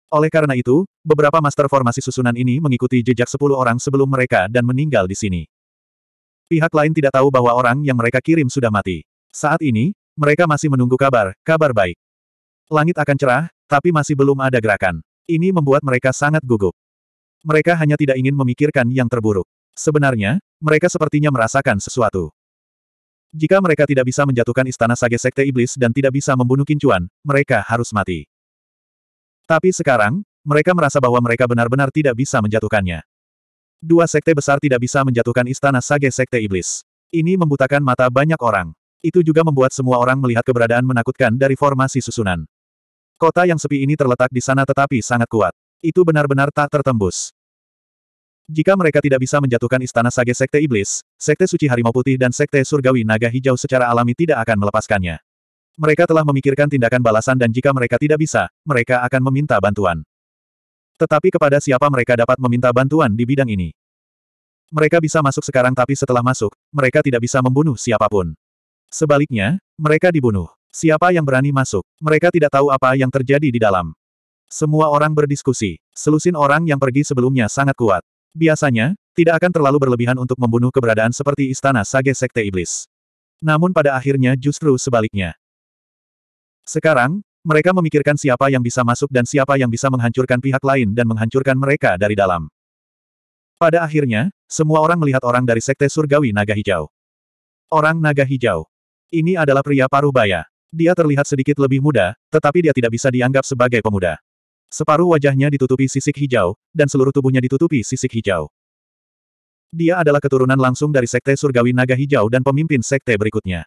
Oleh karena itu, beberapa master formasi susunan ini mengikuti jejak sepuluh orang sebelum mereka dan meninggal di sini. Pihak lain tidak tahu bahwa orang yang mereka kirim sudah mati. Saat ini, mereka masih menunggu kabar, kabar baik. Langit akan cerah, tapi masih belum ada gerakan. Ini membuat mereka sangat gugup. Mereka hanya tidak ingin memikirkan yang terburuk. Sebenarnya, mereka sepertinya merasakan sesuatu. Jika mereka tidak bisa menjatuhkan istana Sage Sekte Iblis dan tidak bisa membunuh Kincuan, mereka harus mati. Tapi sekarang, mereka merasa bahwa mereka benar-benar tidak bisa menjatuhkannya. Dua sekte besar tidak bisa menjatuhkan istana Sage Sekte Iblis. Ini membutakan mata banyak orang. Itu juga membuat semua orang melihat keberadaan menakutkan dari formasi susunan. Kota yang sepi ini terletak di sana tetapi sangat kuat. Itu benar-benar tak tertembus. Jika mereka tidak bisa menjatuhkan istana Sage Sekte Iblis, Sekte Suci Harimau Putih dan Sekte Surgawi Naga Hijau secara alami tidak akan melepaskannya. Mereka telah memikirkan tindakan balasan dan jika mereka tidak bisa, mereka akan meminta bantuan. Tetapi kepada siapa mereka dapat meminta bantuan di bidang ini? Mereka bisa masuk sekarang tapi setelah masuk, mereka tidak bisa membunuh siapa pun. Sebaliknya, mereka dibunuh. Siapa yang berani masuk? Mereka tidak tahu apa yang terjadi di dalam. Semua orang berdiskusi. Selusin orang yang pergi sebelumnya sangat kuat. Biasanya, tidak akan terlalu berlebihan untuk membunuh keberadaan seperti Istana Sage Sekte Iblis. Namun pada akhirnya justru sebaliknya. Sekarang, mereka memikirkan siapa yang bisa masuk dan siapa yang bisa menghancurkan pihak lain dan menghancurkan mereka dari dalam. Pada akhirnya, semua orang melihat orang dari Sekte Surgawi Naga Hijau. Orang Naga Hijau. Ini adalah pria paruh baya. Dia terlihat sedikit lebih muda, tetapi dia tidak bisa dianggap sebagai pemuda. Separuh wajahnya ditutupi sisik hijau, dan seluruh tubuhnya ditutupi sisik hijau. Dia adalah keturunan langsung dari Sekte Surgawi Naga Hijau dan pemimpin Sekte berikutnya.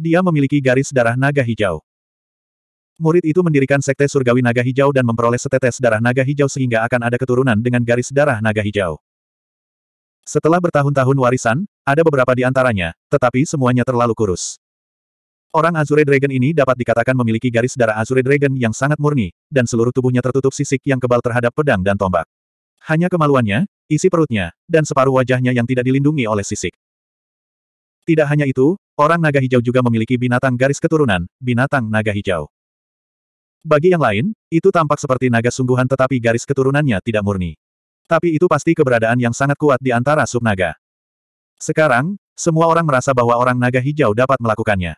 Dia memiliki garis darah naga hijau. Murid itu mendirikan sekte surgawi naga hijau dan memperoleh setetes darah naga hijau sehingga akan ada keturunan dengan garis darah naga hijau. Setelah bertahun-tahun warisan, ada beberapa di antaranya, tetapi semuanya terlalu kurus. Orang Azure Dragon ini dapat dikatakan memiliki garis darah Azure Dragon yang sangat murni, dan seluruh tubuhnya tertutup sisik yang kebal terhadap pedang dan tombak. Hanya kemaluannya, isi perutnya, dan separuh wajahnya yang tidak dilindungi oleh sisik. Tidak hanya itu, orang naga hijau juga memiliki binatang garis keturunan, binatang naga hijau. Bagi yang lain, itu tampak seperti naga sungguhan tetapi garis keturunannya tidak murni. Tapi itu pasti keberadaan yang sangat kuat di antara subnaga. Sekarang, semua orang merasa bahwa orang naga hijau dapat melakukannya.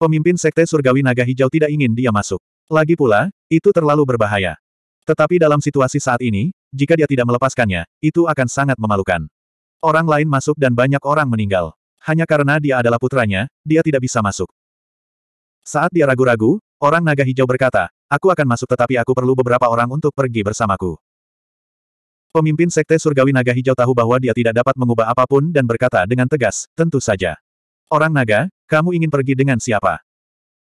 Pemimpin Sekte Surgawi Naga Hijau tidak ingin dia masuk. Lagi pula, itu terlalu berbahaya. Tetapi dalam situasi saat ini, jika dia tidak melepaskannya, itu akan sangat memalukan. Orang lain masuk dan banyak orang meninggal. Hanya karena dia adalah putranya, dia tidak bisa masuk. Saat dia ragu-ragu, orang naga hijau berkata, aku akan masuk tetapi aku perlu beberapa orang untuk pergi bersamaku. Pemimpin Sekte Surgawi Naga Hijau tahu bahwa dia tidak dapat mengubah apa pun dan berkata dengan tegas, tentu saja. Orang naga, kamu ingin pergi dengan siapa?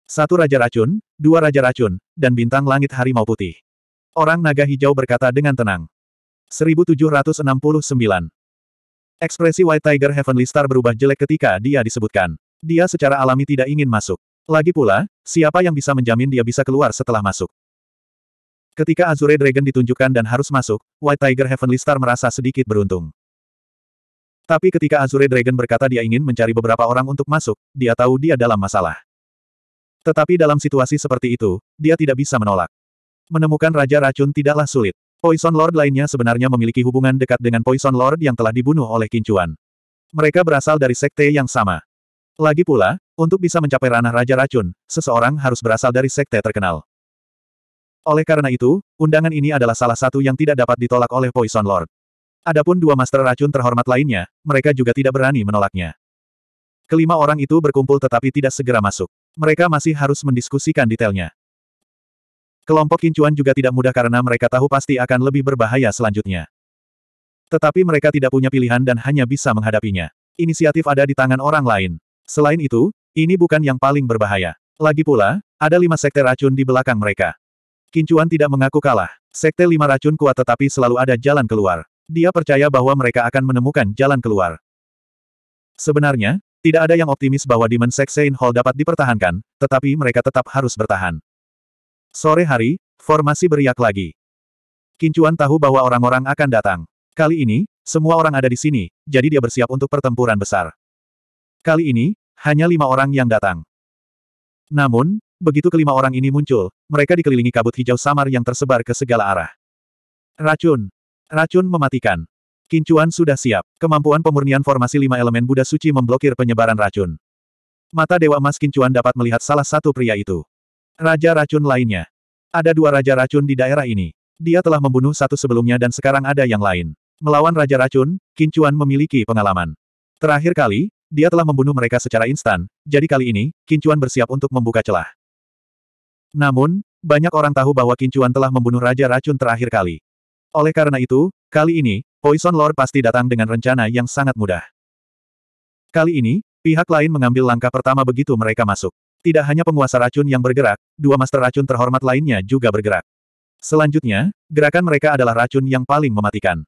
Satu Raja Racun, dua Raja Racun, dan bintang langit harimau putih. Orang naga hijau berkata dengan tenang. 1769. Ekspresi White Tiger Heavenly Star berubah jelek ketika dia disebutkan. Dia secara alami tidak ingin masuk. Lagi pula, siapa yang bisa menjamin dia bisa keluar setelah masuk? Ketika Azure Dragon ditunjukkan dan harus masuk, White Tiger Heavenly Star merasa sedikit beruntung. Tapi ketika Azure Dragon berkata dia ingin mencari beberapa orang untuk masuk, dia tahu dia dalam masalah. Tetapi dalam situasi seperti itu, dia tidak bisa menolak. Menemukan Raja Racun tidaklah sulit. Poison Lord lainnya sebenarnya memiliki hubungan dekat dengan Poison Lord yang telah dibunuh oleh Kincuan. Mereka berasal dari sekte yang sama. Lagi pula, untuk bisa mencapai ranah Raja Racun, seseorang harus berasal dari sekte terkenal. Oleh karena itu, undangan ini adalah salah satu yang tidak dapat ditolak oleh Poison Lord. Adapun dua master racun terhormat lainnya, mereka juga tidak berani menolaknya. Kelima orang itu berkumpul tetapi tidak segera masuk. Mereka masih harus mendiskusikan detailnya. Kelompok kincuan juga tidak mudah karena mereka tahu pasti akan lebih berbahaya selanjutnya. Tetapi mereka tidak punya pilihan dan hanya bisa menghadapinya. Inisiatif ada di tangan orang lain. Selain itu, ini bukan yang paling berbahaya. Lagi pula, ada lima sekte racun di belakang mereka. Kincuan tidak mengaku kalah. Sekte lima racun kuat tetapi selalu ada jalan keluar. Dia percaya bahwa mereka akan menemukan jalan keluar. Sebenarnya, tidak ada yang optimis bahwa Demon Sexane Hall dapat dipertahankan, tetapi mereka tetap harus bertahan. Sore hari, formasi beriak lagi. Kincuan tahu bahwa orang-orang akan datang. Kali ini, semua orang ada di sini, jadi dia bersiap untuk pertempuran besar. Kali ini, hanya lima orang yang datang. Namun, Begitu kelima orang ini muncul, mereka dikelilingi kabut hijau samar yang tersebar ke segala arah. Racun. Racun mematikan. Kincuan sudah siap. Kemampuan pemurnian formasi lima elemen Buddha suci memblokir penyebaran racun. Mata Dewa Emas Kincuan dapat melihat salah satu pria itu. Raja racun lainnya. Ada dua raja racun di daerah ini. Dia telah membunuh satu sebelumnya dan sekarang ada yang lain. Melawan raja racun, Kincuan memiliki pengalaman. Terakhir kali, dia telah membunuh mereka secara instan, jadi kali ini, Kincuan bersiap untuk membuka celah. Namun, banyak orang tahu bahwa Kincuan telah membunuh Raja Racun terakhir kali. Oleh karena itu, kali ini, Poison Lord pasti datang dengan rencana yang sangat mudah. Kali ini, pihak lain mengambil langkah pertama begitu mereka masuk. Tidak hanya penguasa racun yang bergerak, dua master racun terhormat lainnya juga bergerak. Selanjutnya, gerakan mereka adalah racun yang paling mematikan.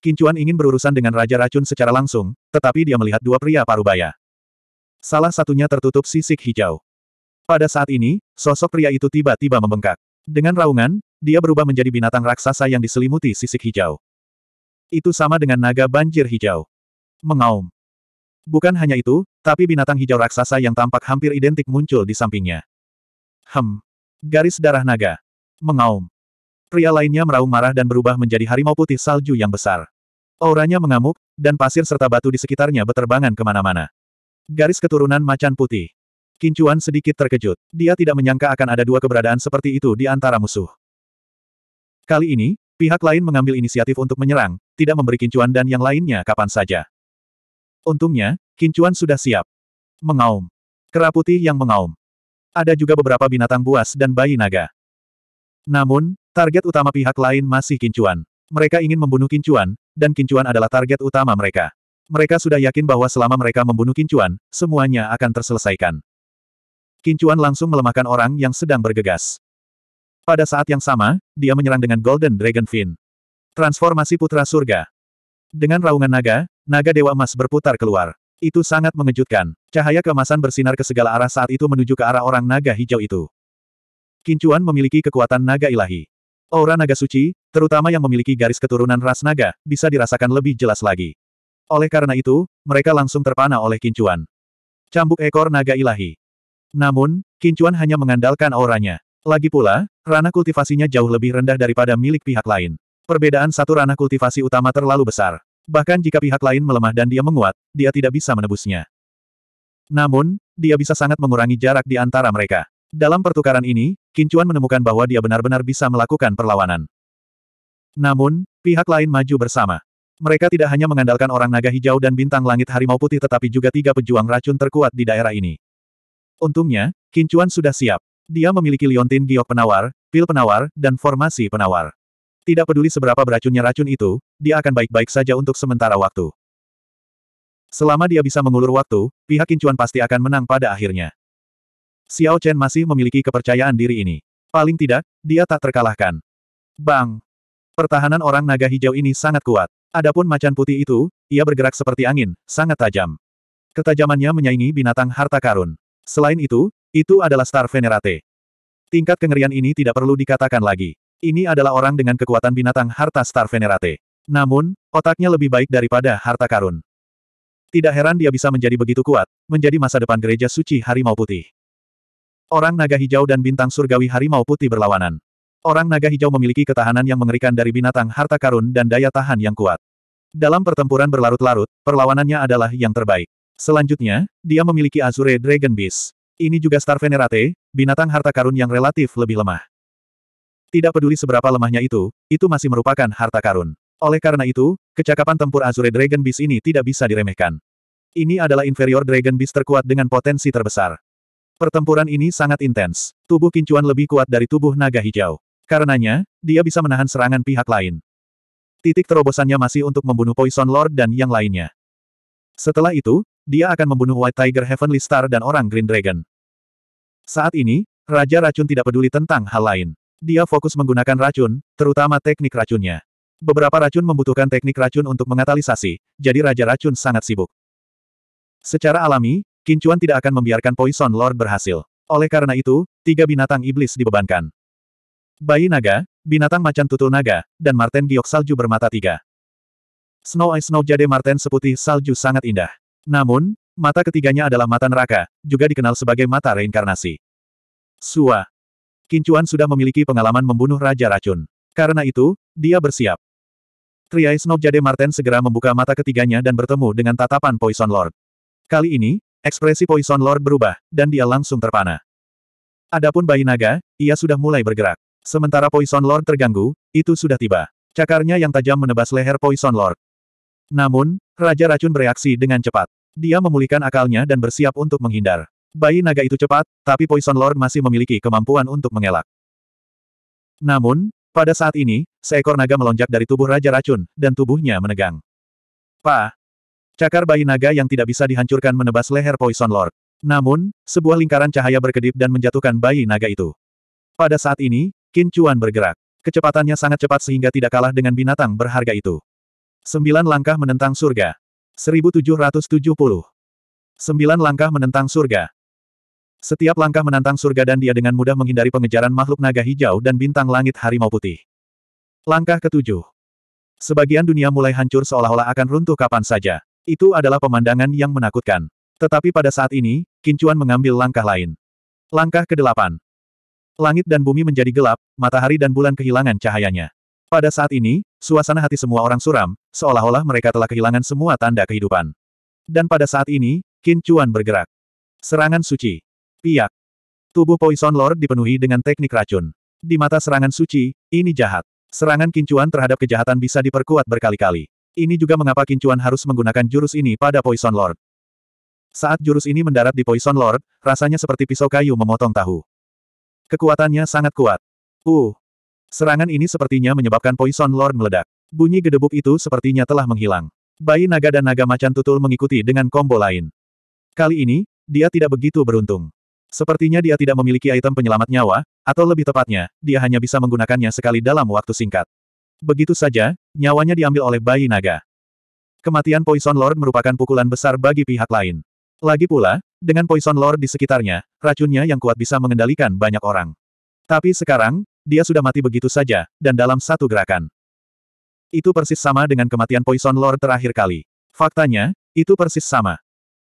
Kincuan ingin berurusan dengan Raja Racun secara langsung, tetapi dia melihat dua pria parubaya. Salah satunya tertutup sisik hijau. Pada saat ini, sosok pria itu tiba-tiba membengkak. Dengan raungan, dia berubah menjadi binatang raksasa yang diselimuti sisik hijau. Itu sama dengan naga banjir hijau. Mengaum. Bukan hanya itu, tapi binatang hijau raksasa yang tampak hampir identik muncul di sampingnya. Hem. Garis darah naga. Mengaum. Pria lainnya meraung marah dan berubah menjadi harimau putih salju yang besar. Auranya mengamuk, dan pasir serta batu di sekitarnya beterbangan ke mana-mana. Garis keturunan macan putih. Kincuan sedikit terkejut. Dia tidak menyangka akan ada dua keberadaan seperti itu di antara musuh. Kali ini, pihak lain mengambil inisiatif untuk menyerang, tidak memberi Kincuan dan yang lainnya kapan saja. Untungnya, Kincuan sudah siap. Mengaum. Kera putih yang mengaum. Ada juga beberapa binatang buas dan bayi naga. Namun, target utama pihak lain masih Kincuan. Mereka ingin membunuh Kincuan, dan Kincuan adalah target utama mereka. Mereka sudah yakin bahwa selama mereka membunuh Kincuan, semuanya akan terselesaikan. Kincuan langsung melemahkan orang yang sedang bergegas. Pada saat yang sama, dia menyerang dengan Golden Dragon Fin. Transformasi Putra Surga. Dengan raungan naga, naga Dewa Emas berputar keluar. Itu sangat mengejutkan. Cahaya keemasan bersinar ke segala arah saat itu menuju ke arah orang naga hijau itu. Kincuan memiliki kekuatan naga ilahi. Aura naga suci, terutama yang memiliki garis keturunan ras naga, bisa dirasakan lebih jelas lagi. Oleh karena itu, mereka langsung terpana oleh Kincuan. Cambuk ekor naga ilahi. Namun, Kincuan hanya mengandalkan auranya. Lagi pula, ranah kultivasinya jauh lebih rendah daripada milik pihak lain. Perbedaan satu ranah kultivasi utama terlalu besar. Bahkan jika pihak lain melemah dan dia menguat, dia tidak bisa menebusnya. Namun, dia bisa sangat mengurangi jarak di antara mereka. Dalam pertukaran ini, Kincuan menemukan bahwa dia benar-benar bisa melakukan perlawanan. Namun, pihak lain maju bersama. Mereka tidak hanya mengandalkan orang naga hijau dan bintang langit harimau putih tetapi juga tiga pejuang racun terkuat di daerah ini. Untungnya, Kincuan sudah siap. Dia memiliki liontin giok penawar, pil penawar, dan formasi penawar. Tidak peduli seberapa beracunnya racun itu, dia akan baik-baik saja untuk sementara waktu. Selama dia bisa mengulur waktu, pihak Kincuan pasti akan menang pada akhirnya. Xiao Chen masih memiliki kepercayaan diri ini. Paling tidak, dia tak terkalahkan. Bang! Pertahanan orang naga hijau ini sangat kuat. Adapun macan putih itu, ia bergerak seperti angin, sangat tajam. Ketajamannya menyaingi binatang harta karun. Selain itu, itu adalah Star Venerate. Tingkat kengerian ini tidak perlu dikatakan lagi. Ini adalah orang dengan kekuatan binatang harta Star Venerate. Namun, otaknya lebih baik daripada harta karun. Tidak heran dia bisa menjadi begitu kuat, menjadi masa depan gereja suci Harimau Putih. Orang naga hijau dan bintang surgawi Harimau Putih berlawanan. Orang naga hijau memiliki ketahanan yang mengerikan dari binatang harta karun dan daya tahan yang kuat. Dalam pertempuran berlarut-larut, perlawanannya adalah yang terbaik. Selanjutnya, dia memiliki Azure Dragon Beast. Ini juga Star Venerate, binatang harta karun yang relatif lebih lemah. Tidak peduli seberapa lemahnya itu, itu masih merupakan harta karun. Oleh karena itu, kecakapan tempur Azure Dragon Beast ini tidak bisa diremehkan. Ini adalah inferior Dragon Beast terkuat dengan potensi terbesar. Pertempuran ini sangat intens. Tubuh Kincuan lebih kuat dari tubuh naga hijau. Karenanya, dia bisa menahan serangan pihak lain. Titik terobosannya masih untuk membunuh Poison Lord dan yang lainnya. Setelah itu, dia akan membunuh White Tiger Heavenly Star dan orang Green Dragon. Saat ini, Raja Racun tidak peduli tentang hal lain. Dia fokus menggunakan racun, terutama teknik racunnya. Beberapa racun membutuhkan teknik racun untuk mengatalisasi, jadi Raja Racun sangat sibuk. Secara alami, Kincuan tidak akan membiarkan Poison Lord berhasil. Oleh karena itu, tiga binatang iblis dibebankan. Bayi naga, binatang macan tutul naga, dan Marten giok salju bermata tiga. Snow Ice Snow Jade Marten seputih salju sangat indah. Namun, mata ketiganya adalah mata neraka, juga dikenal sebagai mata reinkarnasi. Sua. Kincuan sudah memiliki pengalaman membunuh Raja Racun. Karena itu, dia bersiap. Triai Snow Jade Marten segera membuka mata ketiganya dan bertemu dengan tatapan Poison Lord. Kali ini, ekspresi Poison Lord berubah, dan dia langsung terpana. Adapun bayi naga, ia sudah mulai bergerak. Sementara Poison Lord terganggu, itu sudah tiba. Cakarnya yang tajam menebas leher Poison Lord. Namun, Raja Racun bereaksi dengan cepat. Dia memulihkan akalnya dan bersiap untuk menghindar. Bayi naga itu cepat, tapi Poison Lord masih memiliki kemampuan untuk mengelak. Namun, pada saat ini, seekor naga melonjak dari tubuh Raja Racun, dan tubuhnya menegang. Pa! Cakar bayi naga yang tidak bisa dihancurkan menebas leher Poison Lord. Namun, sebuah lingkaran cahaya berkedip dan menjatuhkan bayi naga itu. Pada saat ini, Qin Chuan bergerak. Kecepatannya sangat cepat sehingga tidak kalah dengan binatang berharga itu. Sembilan langkah menentang surga. 1770. Sembilan langkah menentang surga. Setiap langkah menantang surga dan dia dengan mudah menghindari pengejaran makhluk naga hijau dan bintang langit harimau putih. Langkah ketujuh. Sebagian dunia mulai hancur seolah-olah akan runtuh kapan saja. Itu adalah pemandangan yang menakutkan. Tetapi pada saat ini, Kincuan mengambil langkah lain. Langkah kedelapan. Langit dan bumi menjadi gelap, matahari dan bulan kehilangan cahayanya. Pada saat ini, suasana hati semua orang suram, seolah-olah mereka telah kehilangan semua tanda kehidupan. Dan pada saat ini, Kincuan bergerak. Serangan suci. Piak. Tubuh Poison Lord dipenuhi dengan teknik racun. Di mata serangan suci, ini jahat. Serangan kincuan terhadap kejahatan bisa diperkuat berkali-kali. Ini juga mengapa kincuan harus menggunakan jurus ini pada Poison Lord. Saat jurus ini mendarat di Poison Lord, rasanya seperti pisau kayu memotong tahu. Kekuatannya sangat kuat. Uh. Serangan ini sepertinya menyebabkan Poison Lord meledak. Bunyi gedebuk itu sepertinya telah menghilang. Bayi naga dan naga macan tutul mengikuti dengan combo lain. Kali ini, dia tidak begitu beruntung. Sepertinya dia tidak memiliki item penyelamat nyawa, atau lebih tepatnya, dia hanya bisa menggunakannya sekali dalam waktu singkat. Begitu saja, nyawanya diambil oleh bayi naga. Kematian Poison Lord merupakan pukulan besar bagi pihak lain. Lagi pula, dengan Poison Lord di sekitarnya, racunnya yang kuat bisa mengendalikan banyak orang. Tapi sekarang, dia sudah mati begitu saja, dan dalam satu gerakan. Itu persis sama dengan kematian Poison Lord terakhir kali. Faktanya, itu persis sama.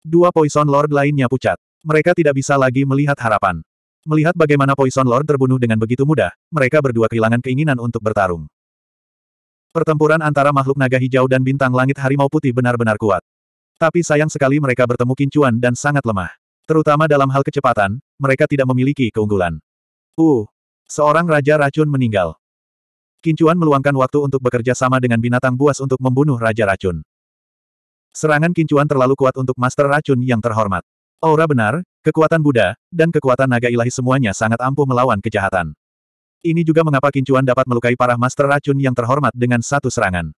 Dua Poison Lord lainnya pucat. Mereka tidak bisa lagi melihat harapan. Melihat bagaimana Poison Lord terbunuh dengan begitu mudah, mereka berdua kehilangan keinginan untuk bertarung. Pertempuran antara makhluk naga hijau dan bintang langit harimau putih benar-benar kuat. Tapi sayang sekali mereka bertemu kincuan dan sangat lemah. Terutama dalam hal kecepatan, mereka tidak memiliki keunggulan. Uh, seorang raja racun meninggal. Kincuan meluangkan waktu untuk bekerja sama dengan binatang buas untuk membunuh raja racun. Serangan kincuan terlalu kuat untuk master racun yang terhormat. Aura benar, kekuatan Buddha, dan kekuatan naga ilahi semuanya sangat ampuh melawan kejahatan. Ini juga mengapa Kincuan dapat melukai parah master racun yang terhormat dengan satu serangan.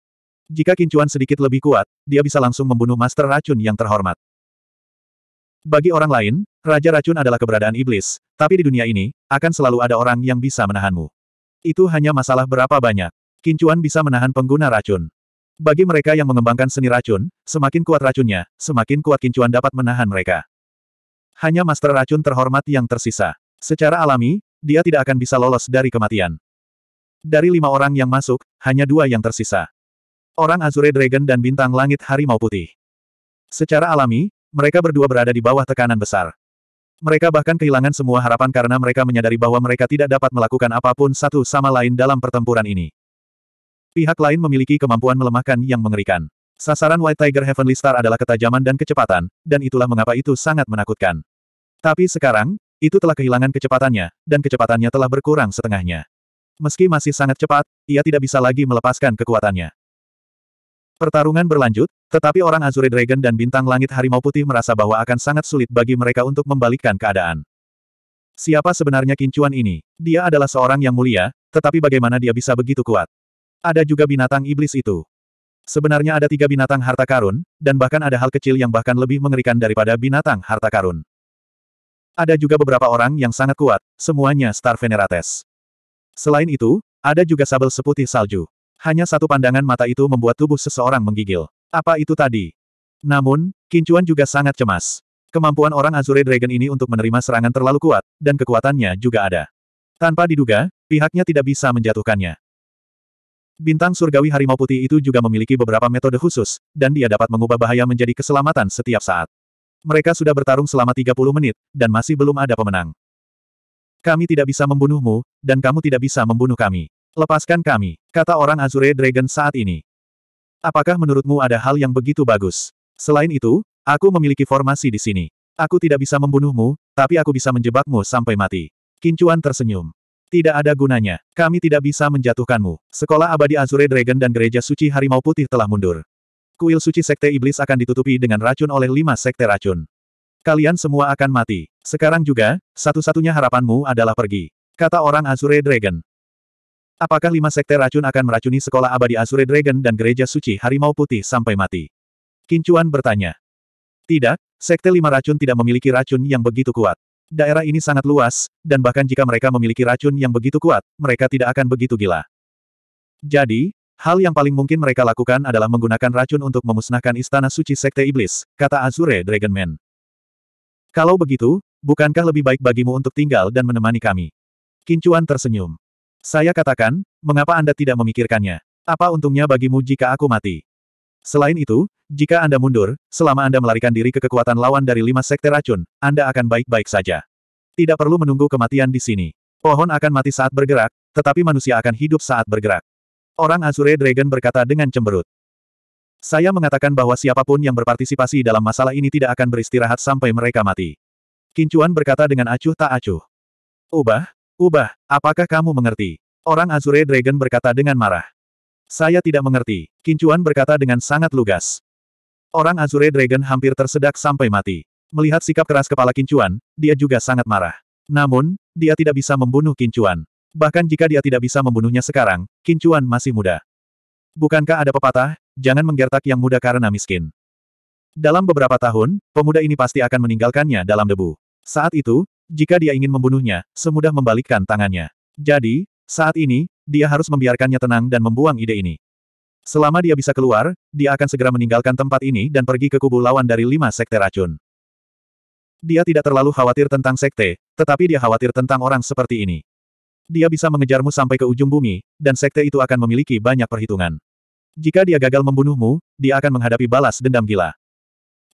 Jika Kincuan sedikit lebih kuat, dia bisa langsung membunuh master racun yang terhormat. Bagi orang lain, Raja Racun adalah keberadaan iblis, tapi di dunia ini, akan selalu ada orang yang bisa menahanmu. Itu hanya masalah berapa banyak. Kincuan bisa menahan pengguna racun. Bagi mereka yang mengembangkan seni racun, semakin kuat racunnya, semakin kuat Kincuan dapat menahan mereka. Hanya master racun terhormat yang tersisa. Secara alami, dia tidak akan bisa lolos dari kematian. Dari lima orang yang masuk, hanya dua yang tersisa. Orang Azure Dragon dan Bintang Langit Harimau Putih. Secara alami, mereka berdua berada di bawah tekanan besar. Mereka bahkan kehilangan semua harapan karena mereka menyadari bahwa mereka tidak dapat melakukan apa pun satu sama lain dalam pertempuran ini. Pihak lain memiliki kemampuan melemahkan yang mengerikan. Sasaran White Tiger Heavenly Star adalah ketajaman dan kecepatan, dan itulah mengapa itu sangat menakutkan. Tapi sekarang, itu telah kehilangan kecepatannya, dan kecepatannya telah berkurang setengahnya. Meski masih sangat cepat, ia tidak bisa lagi melepaskan kekuatannya. Pertarungan berlanjut, tetapi orang Azure Dragon dan Bintang Langit Harimau Putih merasa bahwa akan sangat sulit bagi mereka untuk membalikkan keadaan. Siapa sebenarnya Kincuan ini? Dia adalah seorang yang mulia, tetapi bagaimana dia bisa begitu kuat? Ada juga binatang iblis itu. Sebenarnya ada tiga binatang harta karun, dan bahkan ada hal kecil yang bahkan lebih mengerikan daripada binatang harta karun. Ada juga beberapa orang yang sangat kuat, semuanya Star Venerates. Selain itu, ada juga sabel seputih salju. Hanya satu pandangan mata itu membuat tubuh seseorang menggigil. Apa itu tadi? Namun, Kincuan juga sangat cemas. Kemampuan orang Azure Dragon ini untuk menerima serangan terlalu kuat, dan kekuatannya juga ada. Tanpa diduga, pihaknya tidak bisa menjatuhkannya. Bintang surgawi harimau putih itu juga memiliki beberapa metode khusus, dan dia dapat mengubah bahaya menjadi keselamatan setiap saat. Mereka sudah bertarung selama 30 menit, dan masih belum ada pemenang. Kami tidak bisa membunuhmu, dan kamu tidak bisa membunuh kami. Lepaskan kami, kata orang Azure Dragon saat ini. Apakah menurutmu ada hal yang begitu bagus? Selain itu, aku memiliki formasi di sini. Aku tidak bisa membunuhmu, tapi aku bisa menjebakmu sampai mati. Kincuan tersenyum. Tidak ada gunanya. Kami tidak bisa menjatuhkanmu. Sekolah abadi Azure Dragon dan Gereja Suci Harimau Putih telah mundur. Kuil suci Sekte Iblis akan ditutupi dengan racun oleh lima Sekte Racun. Kalian semua akan mati. Sekarang juga, satu-satunya harapanmu adalah pergi. Kata orang Azure Dragon. Apakah lima Sekte Racun akan meracuni sekolah abadi Azure Dragon dan gereja suci Harimau Putih sampai mati? Kincuan bertanya. Tidak, Sekte Lima Racun tidak memiliki racun yang begitu kuat. Daerah ini sangat luas, dan bahkan jika mereka memiliki racun yang begitu kuat, mereka tidak akan begitu gila. Jadi, Hal yang paling mungkin mereka lakukan adalah menggunakan racun untuk memusnahkan istana suci Sekte Iblis, kata Azure Dragonman. Kalau begitu, bukankah lebih baik bagimu untuk tinggal dan menemani kami? Kincuan tersenyum. Saya katakan, mengapa Anda tidak memikirkannya? Apa untungnya bagimu jika aku mati? Selain itu, jika Anda mundur, selama Anda melarikan diri ke kekuatan lawan dari lima sekte racun, Anda akan baik-baik saja. Tidak perlu menunggu kematian di sini. Pohon akan mati saat bergerak, tetapi manusia akan hidup saat bergerak. Orang Azure Dragon berkata dengan cemberut. Saya mengatakan bahwa siapa pun yang berpartisipasi dalam masalah ini tidak akan beristirahat sampai mereka mati. Kincuan berkata dengan acuh tak acuh. Ubah, ubah, apakah kamu mengerti? Orang Azure Dragon berkata dengan marah. Saya tidak mengerti. Kincuan berkata dengan sangat lugas. Orang Azure Dragon hampir tersedak sampai mati. Melihat sikap keras kepala Kincuan, dia juga sangat marah. Namun, dia tidak bisa membunuh Kincuan. Bahkan jika dia tidak bisa membunuhnya sekarang, Kincuan masih muda. Bukankah ada pepatah, jangan menggertak yang muda karena miskin. Dalam beberapa tahun, pemuda ini pasti akan meninggalkannya dalam debu. Saat itu, jika dia ingin membunuhnya, semudah membalikkan tangannya. Jadi, saat ini, dia harus membiarkannya tenang dan membuang ide ini. Selama dia bisa keluar, dia akan segera meninggalkan tempat ini dan pergi ke kubu lawan dari lima sekte racun. Dia tidak terlalu khawatir tentang sekte, tetapi dia khawatir tentang orang seperti ini. Dia bisa mengejarmu sampai ke ujung bumi, dan sekte itu akan memiliki banyak perhitungan. Jika dia gagal membunuhmu, dia akan menghadapi balas dendam gila.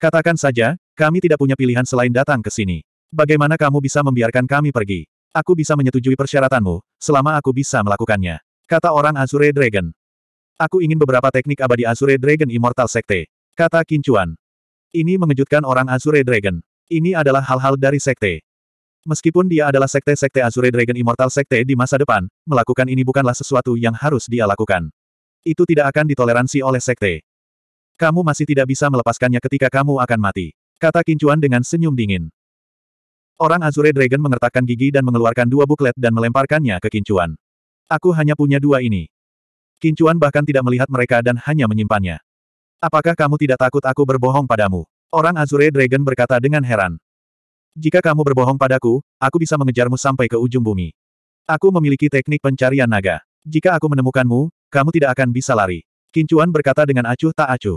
Katakan saja, kami tidak punya pilihan selain datang ke sini. Bagaimana kamu bisa membiarkan kami pergi? Aku bisa menyetujui persyaratanmu, selama aku bisa melakukannya. Kata orang Azure Dragon. Aku ingin beberapa teknik abadi Azure Dragon Immortal Sekte. Kata Kincuan. Ini mengejutkan orang Azure Dragon. Ini adalah hal-hal dari sekte. Meskipun dia adalah sekte-sekte Azure Dragon Immortal Sekte di masa depan, melakukan ini bukanlah sesuatu yang harus dia lakukan. Itu tidak akan ditoleransi oleh sekte. Kamu masih tidak bisa melepaskannya ketika kamu akan mati. Kata Kincuan dengan senyum dingin. Orang Azure Dragon mengertakkan gigi dan mengeluarkan dua buklet dan melemparkannya ke Kincuan. Aku hanya punya dua ini. Kincuan bahkan tidak melihat mereka dan hanya menyimpannya. Apakah kamu tidak takut aku berbohong padamu? Orang Azure Dragon berkata dengan heran. Jika kamu berbohong padaku, aku bisa mengejarmu sampai ke ujung bumi. Aku memiliki teknik pencarian naga. Jika aku menemukanmu, kamu tidak akan bisa lari. Kincuan berkata dengan acuh tak acuh.